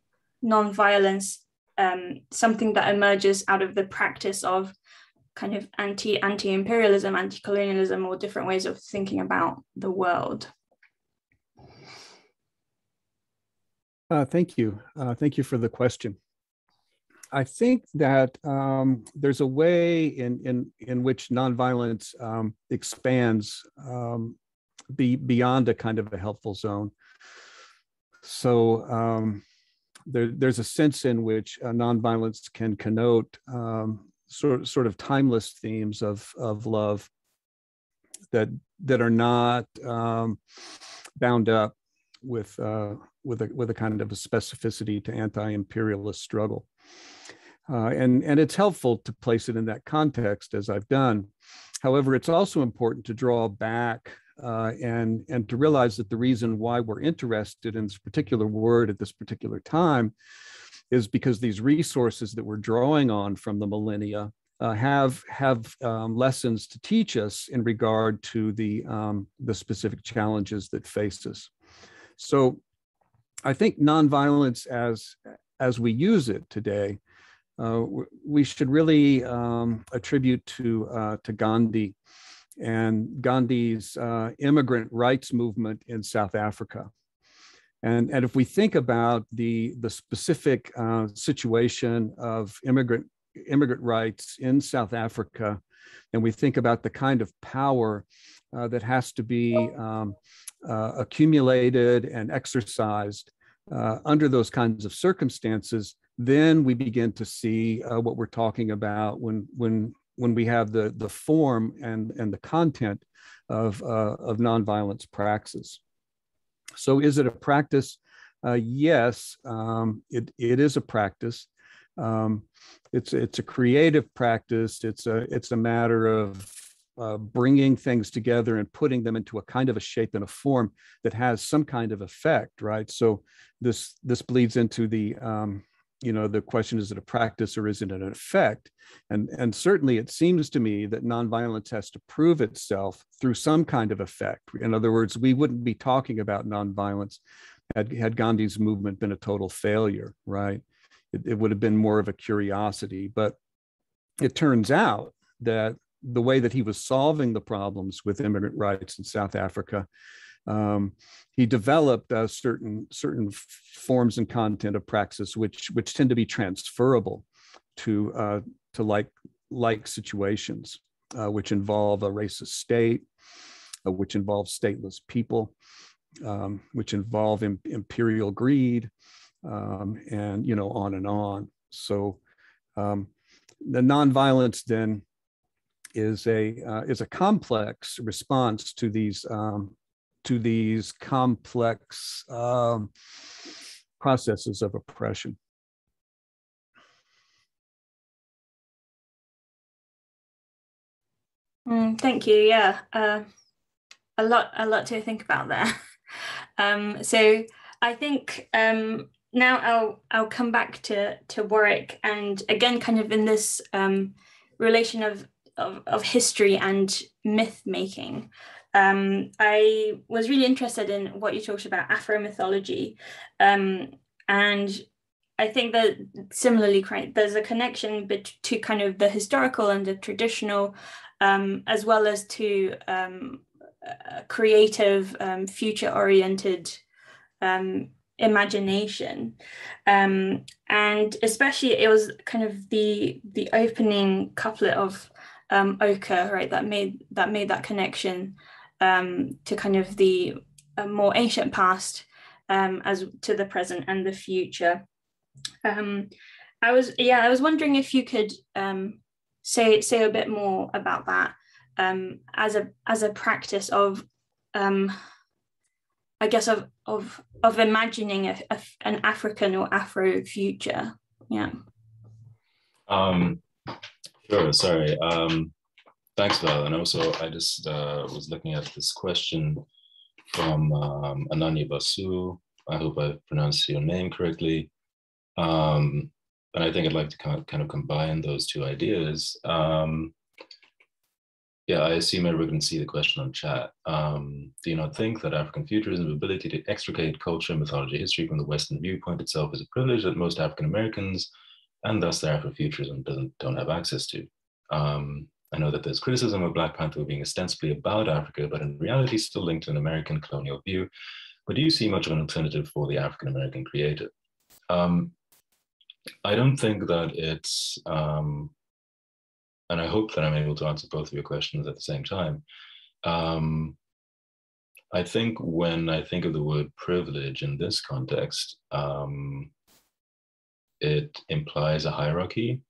non-violence um, something that emerges out of the practice of kind of anti anti imperialism, anti colonialism, or different ways of thinking about the world. Uh, thank you. Uh, thank you for the question. I think that um, there's a way in, in, in which nonviolence um, expands um, be, beyond a kind of a helpful zone. So um, there, there's a sense in which uh, nonviolence can connote um, sort sort of timeless themes of of love that that are not um, bound up with uh, with a with a kind of a specificity to anti-imperialist struggle. Uh, and and it's helpful to place it in that context as I've done. However, it's also important to draw back uh, and and to realize that the reason why we're interested in this particular word at this particular time is because these resources that we're drawing on from the millennia uh, have have um, lessons to teach us in regard to the um, the specific challenges that face us. So, I think nonviolence as as we use it today, uh, we should really um, attribute to uh, to Gandhi and Gandhi's uh, immigrant rights movement in South Africa. And, and if we think about the, the specific uh, situation of immigrant immigrant rights in South Africa, and we think about the kind of power uh, that has to be um, accumulated and exercised under those kinds of circumstances, then we begin to see uh, what we're talking about when when when we have the the form and and the content of uh, of nonviolence praxis. So, is it a practice? Uh, yes, um, it it is a practice. Um, it's it's a creative practice. It's a it's a matter of uh, bringing things together and putting them into a kind of a shape and a form that has some kind of effect, right? So this this bleeds into the um, you know the question is it a practice or is it an effect? And and certainly it seems to me that nonviolence has to prove itself through some kind of effect. In other words we wouldn't be talking about nonviolence had, had gandhi's movement been a total failure right? It, it would have been more of a curiosity. But it turns out that the way that he was solving the problems with immigrant rights in South Africa, um, he developed uh, certain certain forms and content of praxis which which tend to be transferable to uh, to like like situations, uh, which involve a racist state, uh, which involve stateless people, um, which involve Im- imperial greed, um, and you know on and on. So um, the nonviolence then is a uh, is a complex response to these um, to these complex um, processes of oppression. Mm, thank you. Yeah, uh, a lot, a lot to think about there. um, so I think um, now I'll I'll come back to to Warrick and again kind of in this um, relation of, of, of history and myth making. Um, I was really interested in what you talked about Afro mythology, um, and I think that similarly, there's a connection to kind of the historical and the traditional, um, as well as to um, creative, um, future-oriented um, imagination. Um, and especially it was kind of the the opening couplet of um, right that made that made that connection um, to kind of the uh, more ancient past um, as to the present and the future um, I was yeah I was wondering if you could um, say say a bit more about that um, as a as a practice of um, I guess of of of imagining a, a, an African or Afro future. Yeah. Um, sure. Sorry. Um, thanks, Val. And also, I just uh, was looking at this question from um, Ananya Basu. I hope I pronounced your name correctly. Um, and I think I'd like to kind of combine those two ideas. Um, yeah, I assume everyone can see the question on chat. Um, do you not think that African futurism's ability to extricate culture, mythology, history from the Western viewpoint itself is a privilege that most African Americans and thus their Afrofuturism doesn't don't have access to? Um, I know that there's criticism of Black Panther being ostensibly about Africa, but in reality still linked to an American colonial view. But do you see much of an alternative for the African American creator? Um, I don't think that it's um, and I hope that I'm able to answer both of your questions at the same time. Um, I think when I think of the word privilege in this context, um, it implies a hierarchy.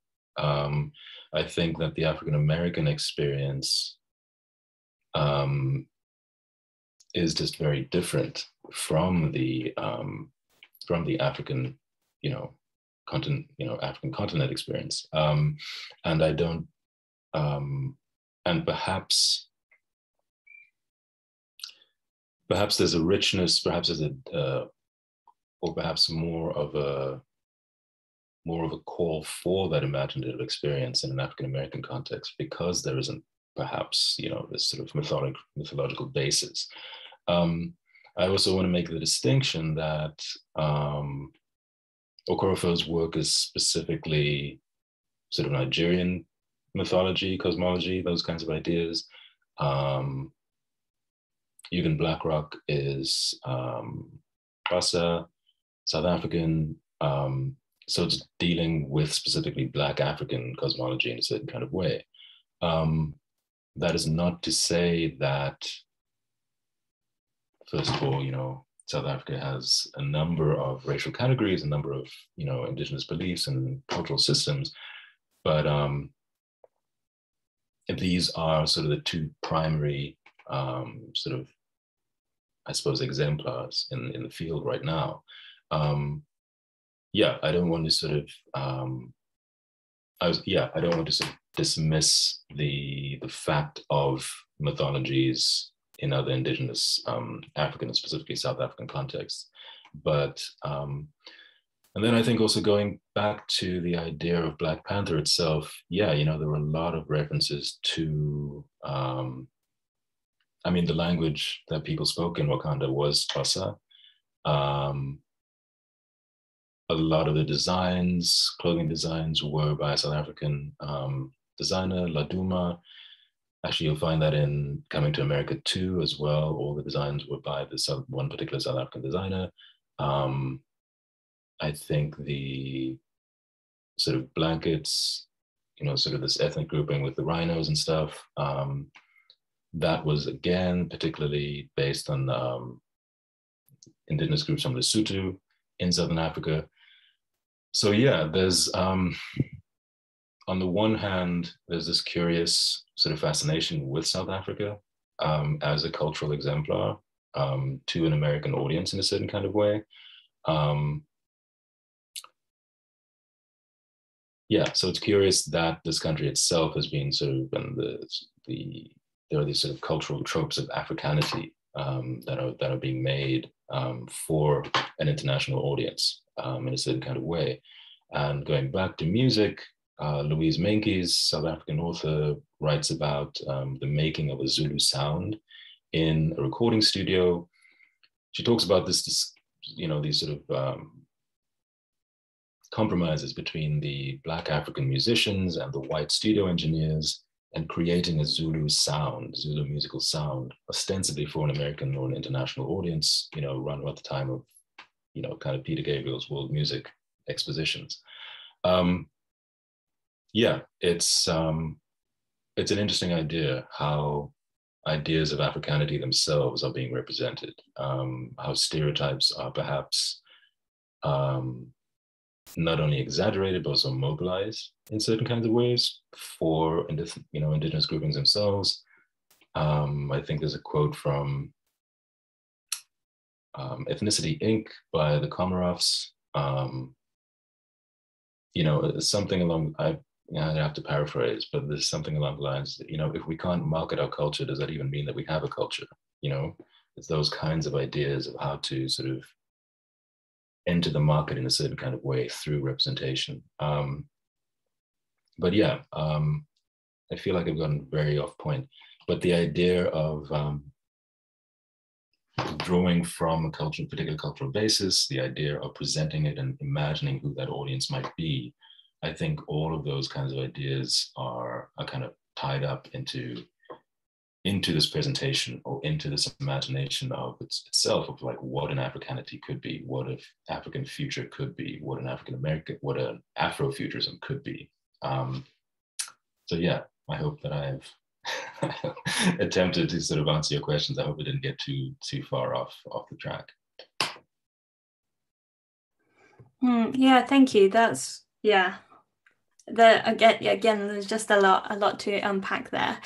Um, I think that the African American experience um, is just very different from the um, from the African, you know, continent, you know, African continent experience. Um, and I don't um, and perhaps perhaps there's a richness, perhaps there's a uh, or perhaps more of a more of a call for that imaginative experience in an African American context because there isn't perhaps you know this sort of mythologic, mythological basis. Um, I also want to make the distinction that um, work is specifically sort of Nigerian mythology, cosmology, those kinds of ideas. Um, even Blakrok is um, South African. Um, so it's dealing with specifically Black African cosmology in a certain kind of way. Um, that is not to say that, first of all, you know, South Africa has a number of racial categories, a number of, you know, indigenous beliefs and cultural systems, but um, these are sort of the two primary um, sort of, I suppose, exemplars in, in the field right now. Um, yeah, I don't want to sort of, um, I was, yeah, I don't want to sort of dismiss the the fact of mythologies in other indigenous um, African and specifically South African contexts, but um, and then I think also going back to the idea of Black Panther itself, yeah, you know, there were a lot of references to, um, I mean, the language that people spoke in Wakanda was Xhosa. Um, a lot of the designs, clothing designs, were by a South African um, designer, Laduma. Actually, you'll find that in Coming to America too, as well. All the designs were by the South, one particular South African designer. Um, I think the sort of blankets, you know, sort of this ethnic grouping with the rhinos and stuff, um, that was again particularly based on um, indigenous groups from Lesotho in Southern Africa. So yeah, there's um, on the one hand, there's this curious sort of fascination with South Africa um, as a cultural exemplar um, to an American audience in a certain kind of way. Um, yeah, so it's curious that this country itself has been sort of, and the, the there are these sort of cultural tropes of Africanity um, that are that are being made um, for an international audience um, in a certain kind of way. And going back to music, uh, Louise Meintjes, South African author, writes about um, the making of a Zulu sound in a recording studio. She talks about this, this you know, these sort of um, compromises between the Black African musicians and the white studio engineers and creating a Zulu sound, Zulu musical sound, ostensibly for an American or an international audience, you know, run at the time of, you know, kind of Peter Gabriel's world music expositions. Um, yeah, it's um, it's an interesting idea how ideas of Africanity themselves are being represented, um, how stereotypes are perhaps um, not only exaggerated but also mobilized in certain kinds of ways for you know indigenous groupings themselves. Um, I think there's a quote from um, Ethnicity Inc. by the Comaroffs. Um, you know, something along I. I have to paraphrase, but there's something along the lines that, you know, if we can't market our culture, does that even mean that we have a culture? You know, it's those kinds of ideas of how to sort of enter the market in a certain kind of way through representation. Um, but yeah, um, I feel like I've gotten very off point. But the idea of um, drawing from a cultural, particular cultural basis, the idea of presenting it and imagining who that audience might be, I think all of those kinds of ideas are, are kind of tied up into into this presentation or into this imagination of its, itself of like what an Africanity could be, what an African future could be, what an African American, what an Afrofuturism could be. Um, so yeah, I hope that I've attempted to sort of answer your questions. I hope it didn't get too too far off off the track. Mm, yeah, thank you. That's yeah. Again again, there's just a lot a lot to unpack there.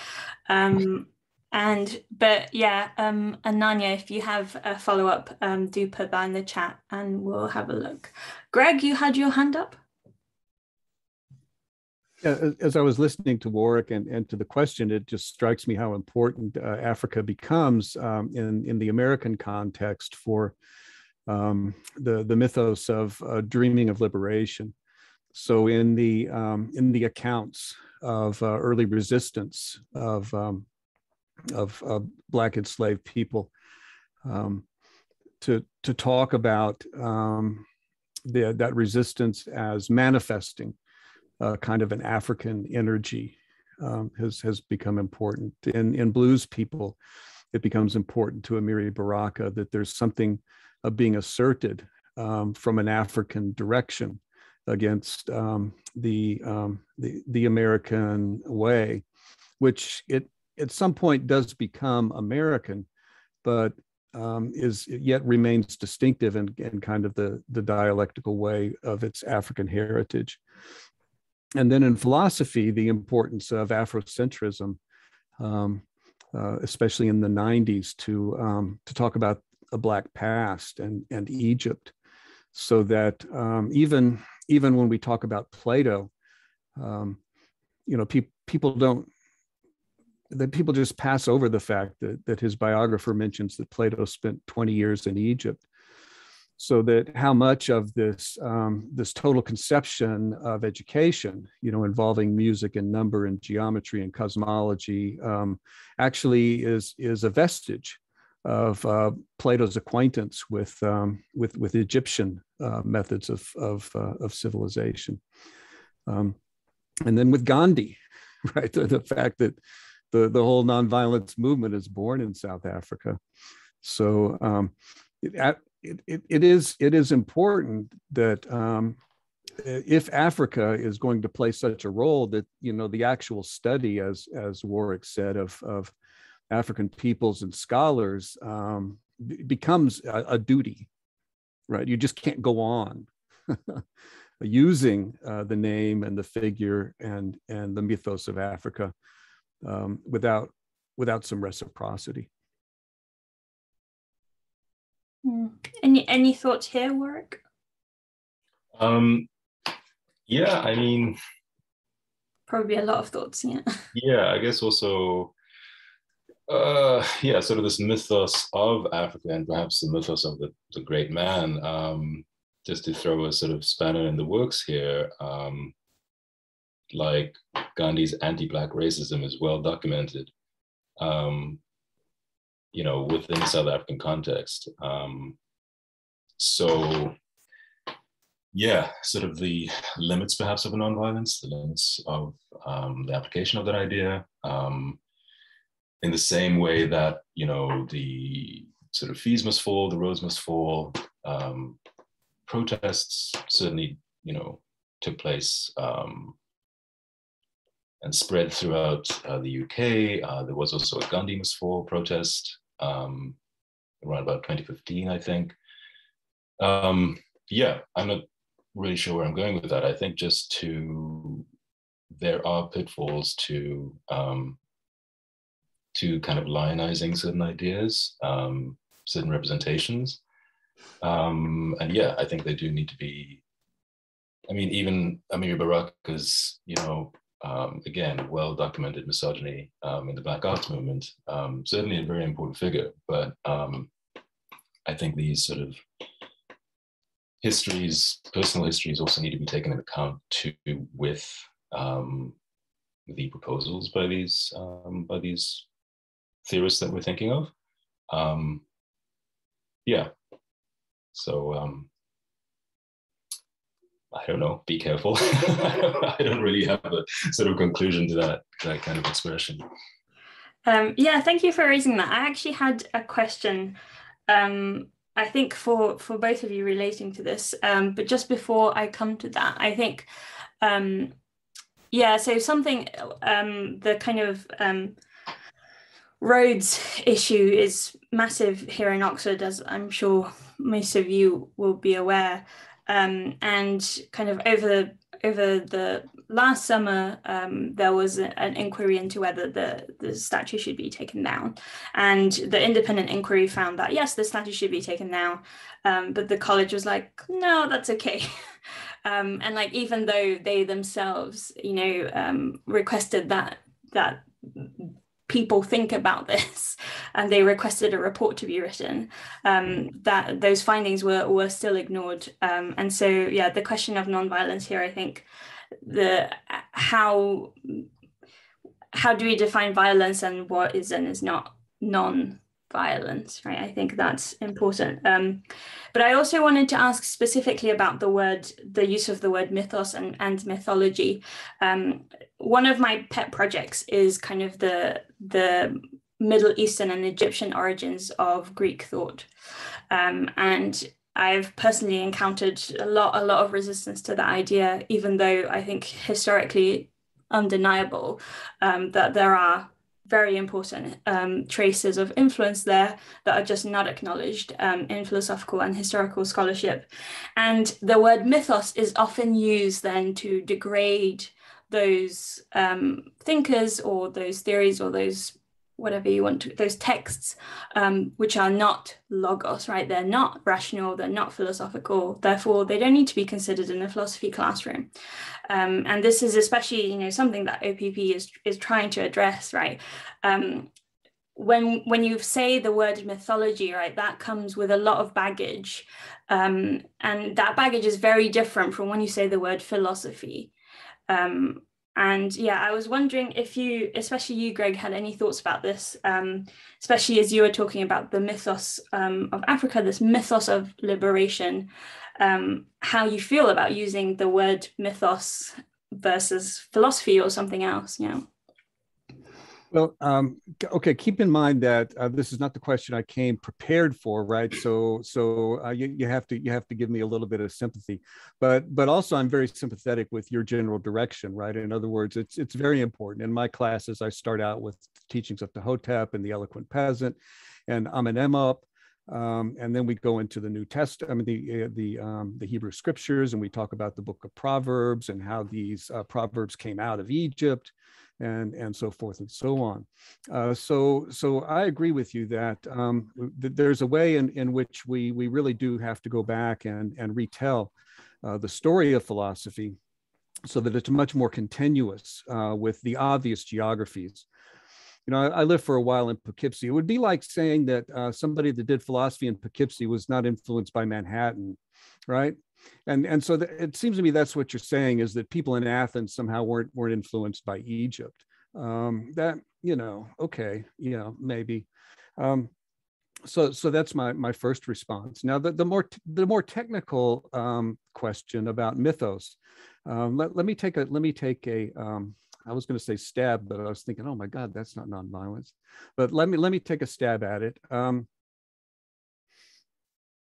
Um, and but yeah, um, Ananya, if you have a follow up, um, do put that in the chat and we'll have a look. Greg, you had your hand up. As I was listening to Warrick and, and to the question, it just strikes me how important uh, Africa becomes um, in, in the American context for um, the, the mythos of uh, dreaming of liberation. So in the um, in the accounts of uh, early resistance of um, of black enslaved people, um, to to talk about um, the, that resistance as manifesting uh, kind of an African energy um, has has become important in in blues people. It becomes important to Amiri Baraka that there's something uh, being asserted um, from an African direction against um, the, um, the, the American way, which it at some point does become American, but um, is yet remains distinctive and, in kind of the, the dialectical way of its African heritage. And then in philosophy, the importance of Afrocentrism, um, uh, especially in the 90s, to, um, to talk about a Black past and, and Egypt, so that um, even even when we talk about Plato, um, you know, pe- people don't that people just pass over the fact that that his biographer mentions that Plato spent 20 years in Egypt. So that how much of this um, this total conception of education, you know, involving music and number and geometry and cosmology, um, actually is is a vestige of uh, Plato's acquaintance with um, with with Egyptian uh, methods of of, uh, of civilization, um, and then with Gandhi, right? The, the, fact that the the whole nonviolence movement is born in South Africa, so um, it, it, it is it is important that. Um, if Africa is going to play such a role that you know the actual study, as as Warrick said, of of African peoples and scholars um, becomes a, a, duty, right? You just can't go on using uh, the name and the figure and and the mythos of Africa um, without without some reciprocity. Hmm. Any any thoughts here, Warrick? Um, yeah, I mean, probably a lot of thoughts. Yeah. Yeah, I guess also uh, yeah, sort of this mythos of Africa and perhaps the mythos of the, the great man. Um, just to throw a sort of spanner in the works here, um, like Gandhi's anti-black racism is well documented, um, you know, within South African context. Um, so, yeah, sort of the limits perhaps of a nonviolence, the limits of um, the application of that idea. Um, in the same way that you know the sort of fees must fall, the Rhodes must fall. Um, protests certainly, you know, took place um, and spread throughout uh, the UK. Uh, there was also a Gandhi must fall protest um, around about 2015, I think. Um, yeah, I'm not really sure where I'm going with that. I think just to there are pitfalls to um, to kind of lionizing certain ideas, um, certain representations. Um, and yeah, I think they do need to be. I mean, even Amiri Baraka's, you know, um, again, well documented misogyny um, in the Black Arts movement, um, certainly a very important figure. But um, I think these sort of histories, personal histories, also need to be taken into account too with um, the proposals by these um, by these theorists that we're thinking of. Yeah. So I don't know. Be careful. I don't really have a sort of conclusion to that that kind of expression. Um, yeah, thank you for raising that. I actually had a question. Um, I think for for both of you relating to this, um, but just before I come to that, I think, um, yeah. So something um, the kind of um, Rhodes issue is massive here in Oxford, as I'm sure most of you will be aware. Um, and kind of over over the last summer, um, there was a, an inquiry into whether the, the statue should be taken down. And the independent inquiry found that yes, the statue should be taken down. Um, but the college was like, no, that's okay. Um, and like even though they themselves, you know, um, requested that that people think about this and they requested a report to be written um, that those findings were were still ignored. Um, and so yeah the question of nonviolence here i think the how how do we define violence and what is and is not non violence right? I think that's important. Um, but i also wanted to ask specifically about the word the use of the word mythos and, and mythology. Um, one of my pet projects is kind of the the middle eastern and egyptian origins of greek thought um, and I've personally encountered a lot, a lot of resistance to that idea, even though I think historically undeniable um, that there are very important um, traces of influence there that are just not acknowledged um, in philosophical and historical scholarship. And the word mythos is often used then to degrade those um, thinkers or those theories or those whatever you want to, those texts, um, which are not logos, right? They're not rational, they're not philosophical, therefore they don't need to be considered in a philosophy classroom. Um, and this is especially, you know, something that OPP is, is trying to address, right? Um, when when you say the word mythology, right, that comes with a lot of baggage. Um, and that baggage is very different from when you say the word philosophy. Um, and yeah, I was wondering if you, especially you, Greg, had any thoughts about this, um, especially as you were talking about the mythos um, of Africa, this mythos of liberation, um, how you feel about using the word mythos versus philosophy or something else, you know? Well, um, okay. Keep in mind that uh, this is not the question I came prepared for, right? So, so uh, you, you have to you have to give me a little bit of sympathy, but but also I'm very sympathetic with your general direction, right? In other words, it's it's very important. In my classes, I start out with teachings of Ptahhotep and the Eloquent Peasant, and Amenemope, um, and then we go into the New Testament, I mean the uh, the um, the Hebrew Scriptures, and we talk about the Book of Proverbs and how these uh, proverbs came out of Egypt and and so forth and so on. Uh, so so I agree with you that, um, that there's a way in, in which we we really do have to go back and and retell uh, the story of philosophy, so that it's much more continuous uh, with the obvious geographies. You know, I, I, lived for a while in Poughkeepsie. It would be like saying that uh, somebody that did philosophy in Poughkeepsie was not influenced by Manhattan, right? And and so it seems to me that's what you're saying is that people in Athens somehow weren't weren't influenced by Egypt. Um, that you know, okay, you know, maybe. Um, so so that's my my first response. Now the the more the more technical um, question about mythos. Um, let, let me take a let me take a um, I was going to say stab, but I was thinking, oh my God, that's not nonviolence. But let me let me take a stab at it. Um,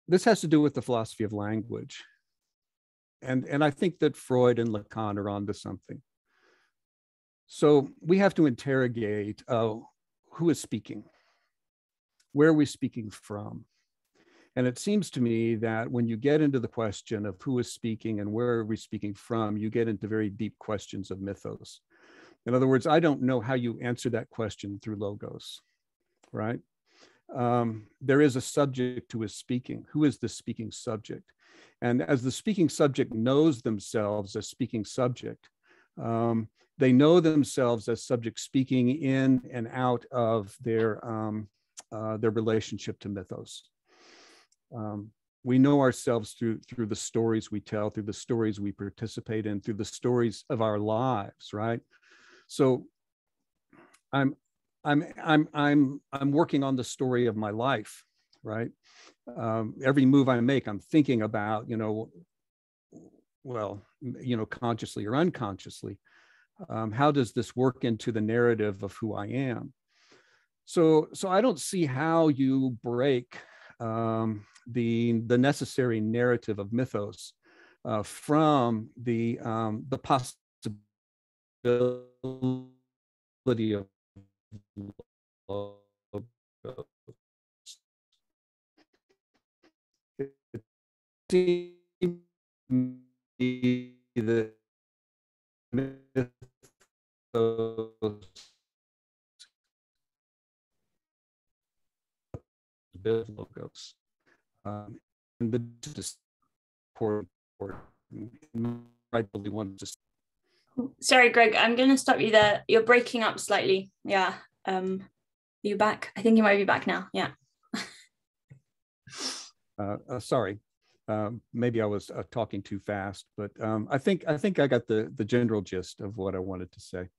this has to do with the philosophy of language and and I think that Freud and Lacan are onto something. So we have to interrogate uh, who is speaking, where are we speaking from, and it seems to me that when you get into the question of who is speaking and where are we speaking from, you get into very deep questions of mythos. In other words, I don't know how you answer that question through logos, right? Um, there is a subject who is speaking. Who is the speaking subject? And as the speaking subject knows themselves as speaking subject, um, they know themselves as subject speaking in and out of their, um, uh, their relationship to mythos. Um, we know ourselves through, through the stories we tell, through the stories we participate in, through the stories of our lives, right? So I'm, I'm, I'm, I'm, I'm working on the story of my life, right? Um, every move I make, I'm thinking about, you know, well, you know, consciously or unconsciously, um, how does this work into the narrative of who I am? So, so I don't see how you break um, the the necessary narrative of mythos uh, from the um, the possibility of seem the mythos logos um, and the support rightfully want to sorry greg i'm going to stop you there you're breaking up slightly yeah um you back? I think you might be back now. Yeah. uh, uh, sorry, um, maybe I was uh, talking too fast, but um, I think I think I got the the general gist of what I wanted to say.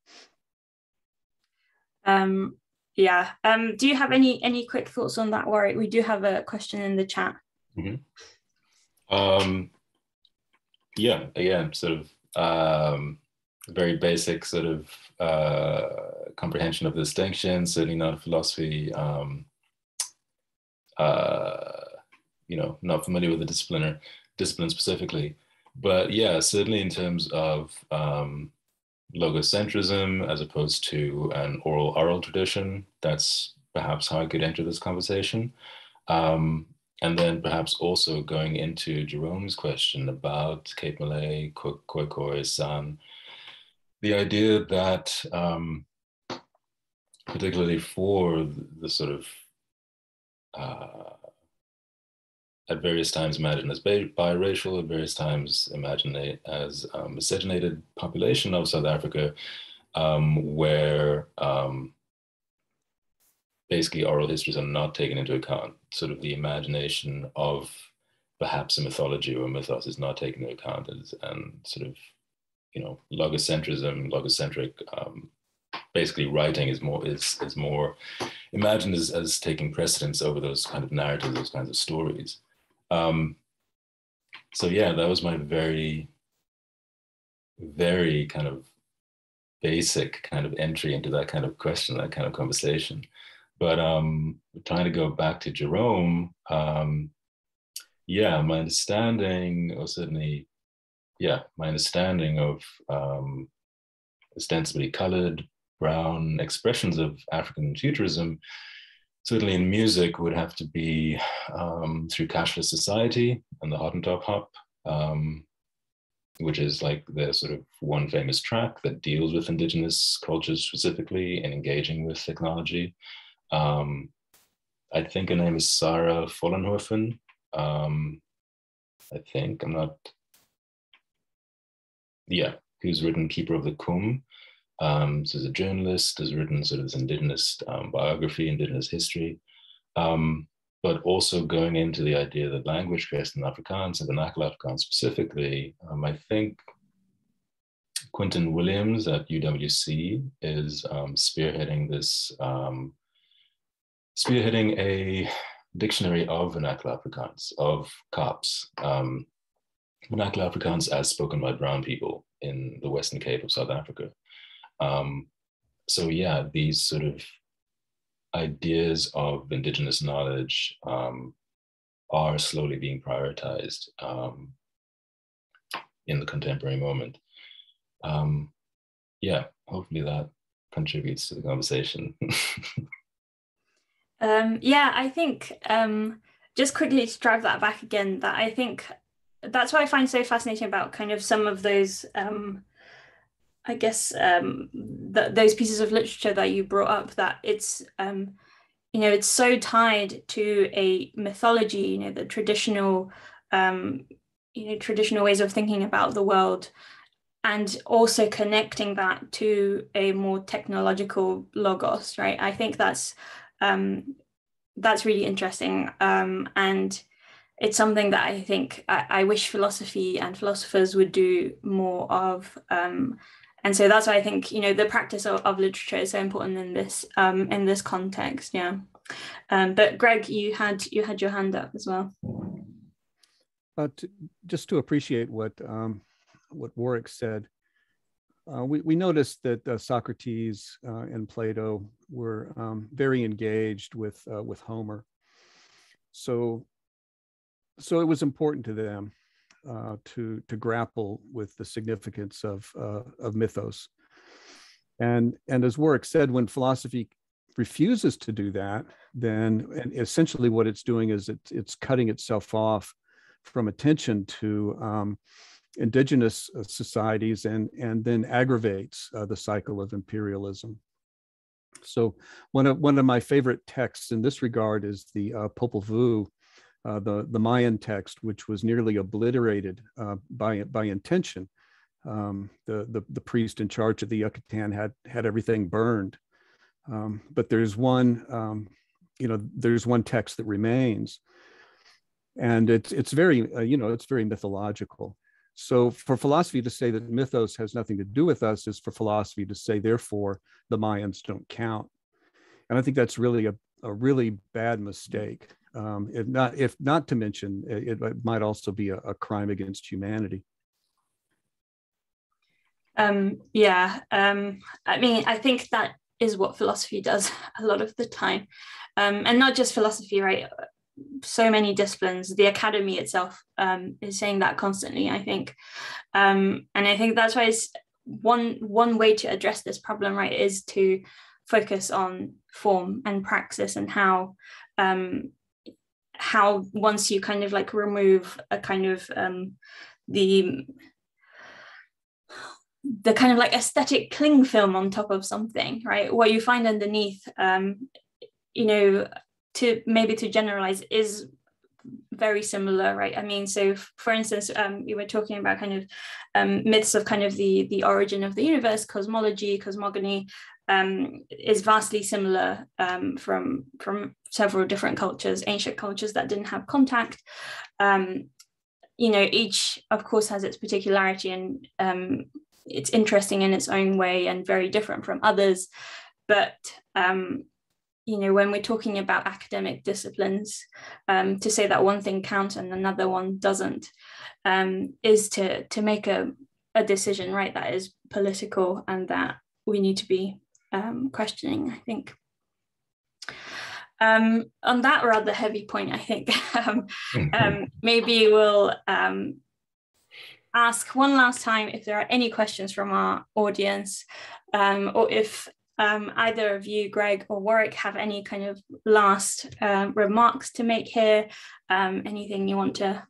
Um, yeah. Um, do you have any any quick thoughts on that, Warrick? We do have a question in the chat. Mm-hmm. Um, yeah, again, sort of um, very basic sort of uh, comprehension of the distinction, certainly not philosophy. Um, uh, you know, not familiar with the discipline or discipline specifically, but yeah, certainly in terms of um, logocentrism as opposed to an oral oral tradition, that's perhaps how I could enter this conversation. Um, and then perhaps also going into Jerome's question about Cape Malay, Khoikhoi, San, the idea that um, particularly for the sort of uh, at various times imagined as biracial, at various times imagined as um, miscegenated population of South Africa, um, where um, basically oral histories are not taken into account. Sort of the imagination of perhaps a mythology or a mythos is not taken into account, and, and sort of, you know, logocentrism, logocentric um, basically writing is more is is more imagined as, as taking precedence over those kind of narratives, those kinds of stories. Um, so yeah, that was my very, very kind of basic kind of entry into that kind of question, that kind of conversation. But um, trying to go back to Jerome, um, yeah, my understanding, or certainly, yeah, my understanding of um, ostensibly colored brown expressions of African futurism certainly in music would have to be um, through cashless society and the hottentot hop um, which is like the sort of one famous track that deals with indigenous cultures specifically and engaging with technology. Um, i think her name is sarah vollenhoven. Um, i think i'm not yeah who's written keeper of the Kumm um, so as a journalist, has written sort of this indigenous um, biography, indigenous history, um, but also going into the idea that language, based in Afrikaans and vernacular Afrikaans specifically, um, I think Quentin Williams at UWC is um, spearheading this, um, spearheading a dictionary of vernacular Afrikaans, of Kaaps, vernacular Afrikaans as spoken by brown people in the Western Cape of South Africa. Um, so yeah, these sort of ideas of indigenous knowledge um, are slowly being prioritized um, in the contemporary moment. Um, yeah, hopefully that contributes to the conversation. Um, yeah, I think um, just quickly to drive that back again, that I think that's what I find so fascinating about kind of some of those um, I guess um, th- those pieces of literature that you brought up that it's um, you know it's so tied to a mythology you know the traditional um, you know traditional ways of thinking about the world and also connecting that to a more technological logos right? I think that's um, that's really interesting um, and it's something that I think I, I, wish philosophy and philosophers would do more of um, and so that's why I think you know the practice of, of literature is so important in this um, in this context. Yeah, um, but Greg, you had you had your hand up as well. Uh, to, just to appreciate what um, what Warrick said, uh, we we noticed that uh, Socrates uh, and Plato were um, very engaged with uh, with Homer, so so it was important to them uh, to to grapple with the significance of uh, of mythos. And and as Warrick said, when philosophy refuses to do that, then and essentially what it's doing is it's it's cutting itself off from attention to um, indigenous uh, societies and and then aggravates uh, the cycle of imperialism. So one of one of my favorite texts in this regard is the uh, Popol Vuh uh, the, the Mayan text, which was nearly obliterated uh, by, by intention. Um, the, the, the priest in charge of the Yucatan had, had everything burned Um, but there's one, um, you know, there's one text that remains, and it's it's very, uh, you know, it's very mythological. So for philosophy to say that mythos has nothing to do with us is for philosophy to say, therefore, the Mayans don't count. And I think that's really a, a really bad mistake. Um, if not, if not to mention, it, it might also be a, a crime against humanity. Um, yeah, um, I mean, I think that is what philosophy does a lot of the time, um, and not just philosophy, right? So many disciplines. The academy itself um, is saying that constantly. I think, um, and I think that's why it's one one way to address this problem, right, is to focus on form and praxis and how um, how once you kind of like remove a kind of um, the the kind of like aesthetic cling film on top of something, right? What you find underneath, um, you know, to maybe to generalize is very similar, right? I mean, so for instance, um, you were talking about kind of um, myths of kind of the the origin of the universe, cosmology, cosmogony, um, is vastly similar um, from from several different cultures, ancient cultures that didn't have contact. Um, you know, each of course has its particularity and um, it's interesting in its own way and very different from others. But you know, when we're talking about academic disciplines, um, to say that one thing counts and another one doesn't um, is to to make a, a decision, right? That is political and that we need to be um, questioning. I think. Um, on that rather heavy point, I think um, um, maybe we'll um, ask one last time if there are any questions from our audience um, or if um, either of you, Greg or Warrick, have any kind of last uh, remarks to make here, um, anything you want to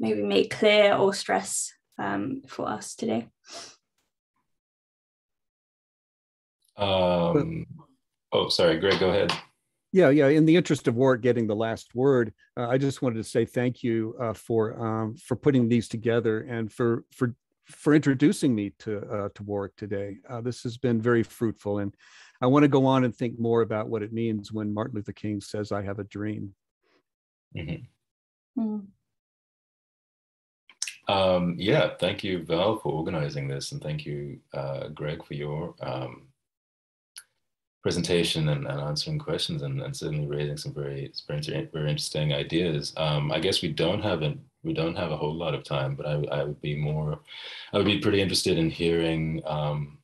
maybe make clear or stress um, for us today? Um, oh, sorry, Greg, go ahead. Yeah, yeah. In the interest of Warrick getting the last word, uh, I just wanted to say thank you uh, for um, for putting these together and for for for introducing me to uh, to Warrick today. Uh, this has been very fruitful, and I want to go on and think more about what it means when Martin Luther King says, "I have a dream." Mm-hmm. Mm. Um, yeah, thank you, Val, for organizing this, and thank you, uh, Greg, for your um, presentation and, and answering questions and, and, certainly raising some very very, interesting ideas. Um, I guess we don't have a we don't have a whole lot of time, but I, I would be more I would be pretty interested in hearing um,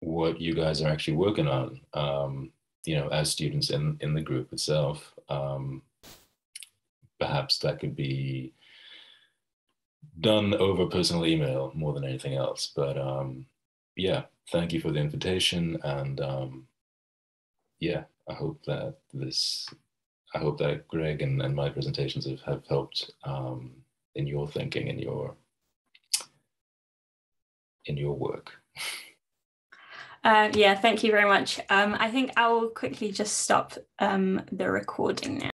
what you guys are actually working on. Um, you know, as students in in the group itself. Um, perhaps that could be done over personal email more than anything else, but um, yeah, thank you for the invitation. And um, yeah, I hope that this, I hope that Greg and, and my presentations have, have helped um, in your thinking, in your, in your work. Uh, yeah, thank you very much. Um, I think I'll quickly just stop um, the recording now.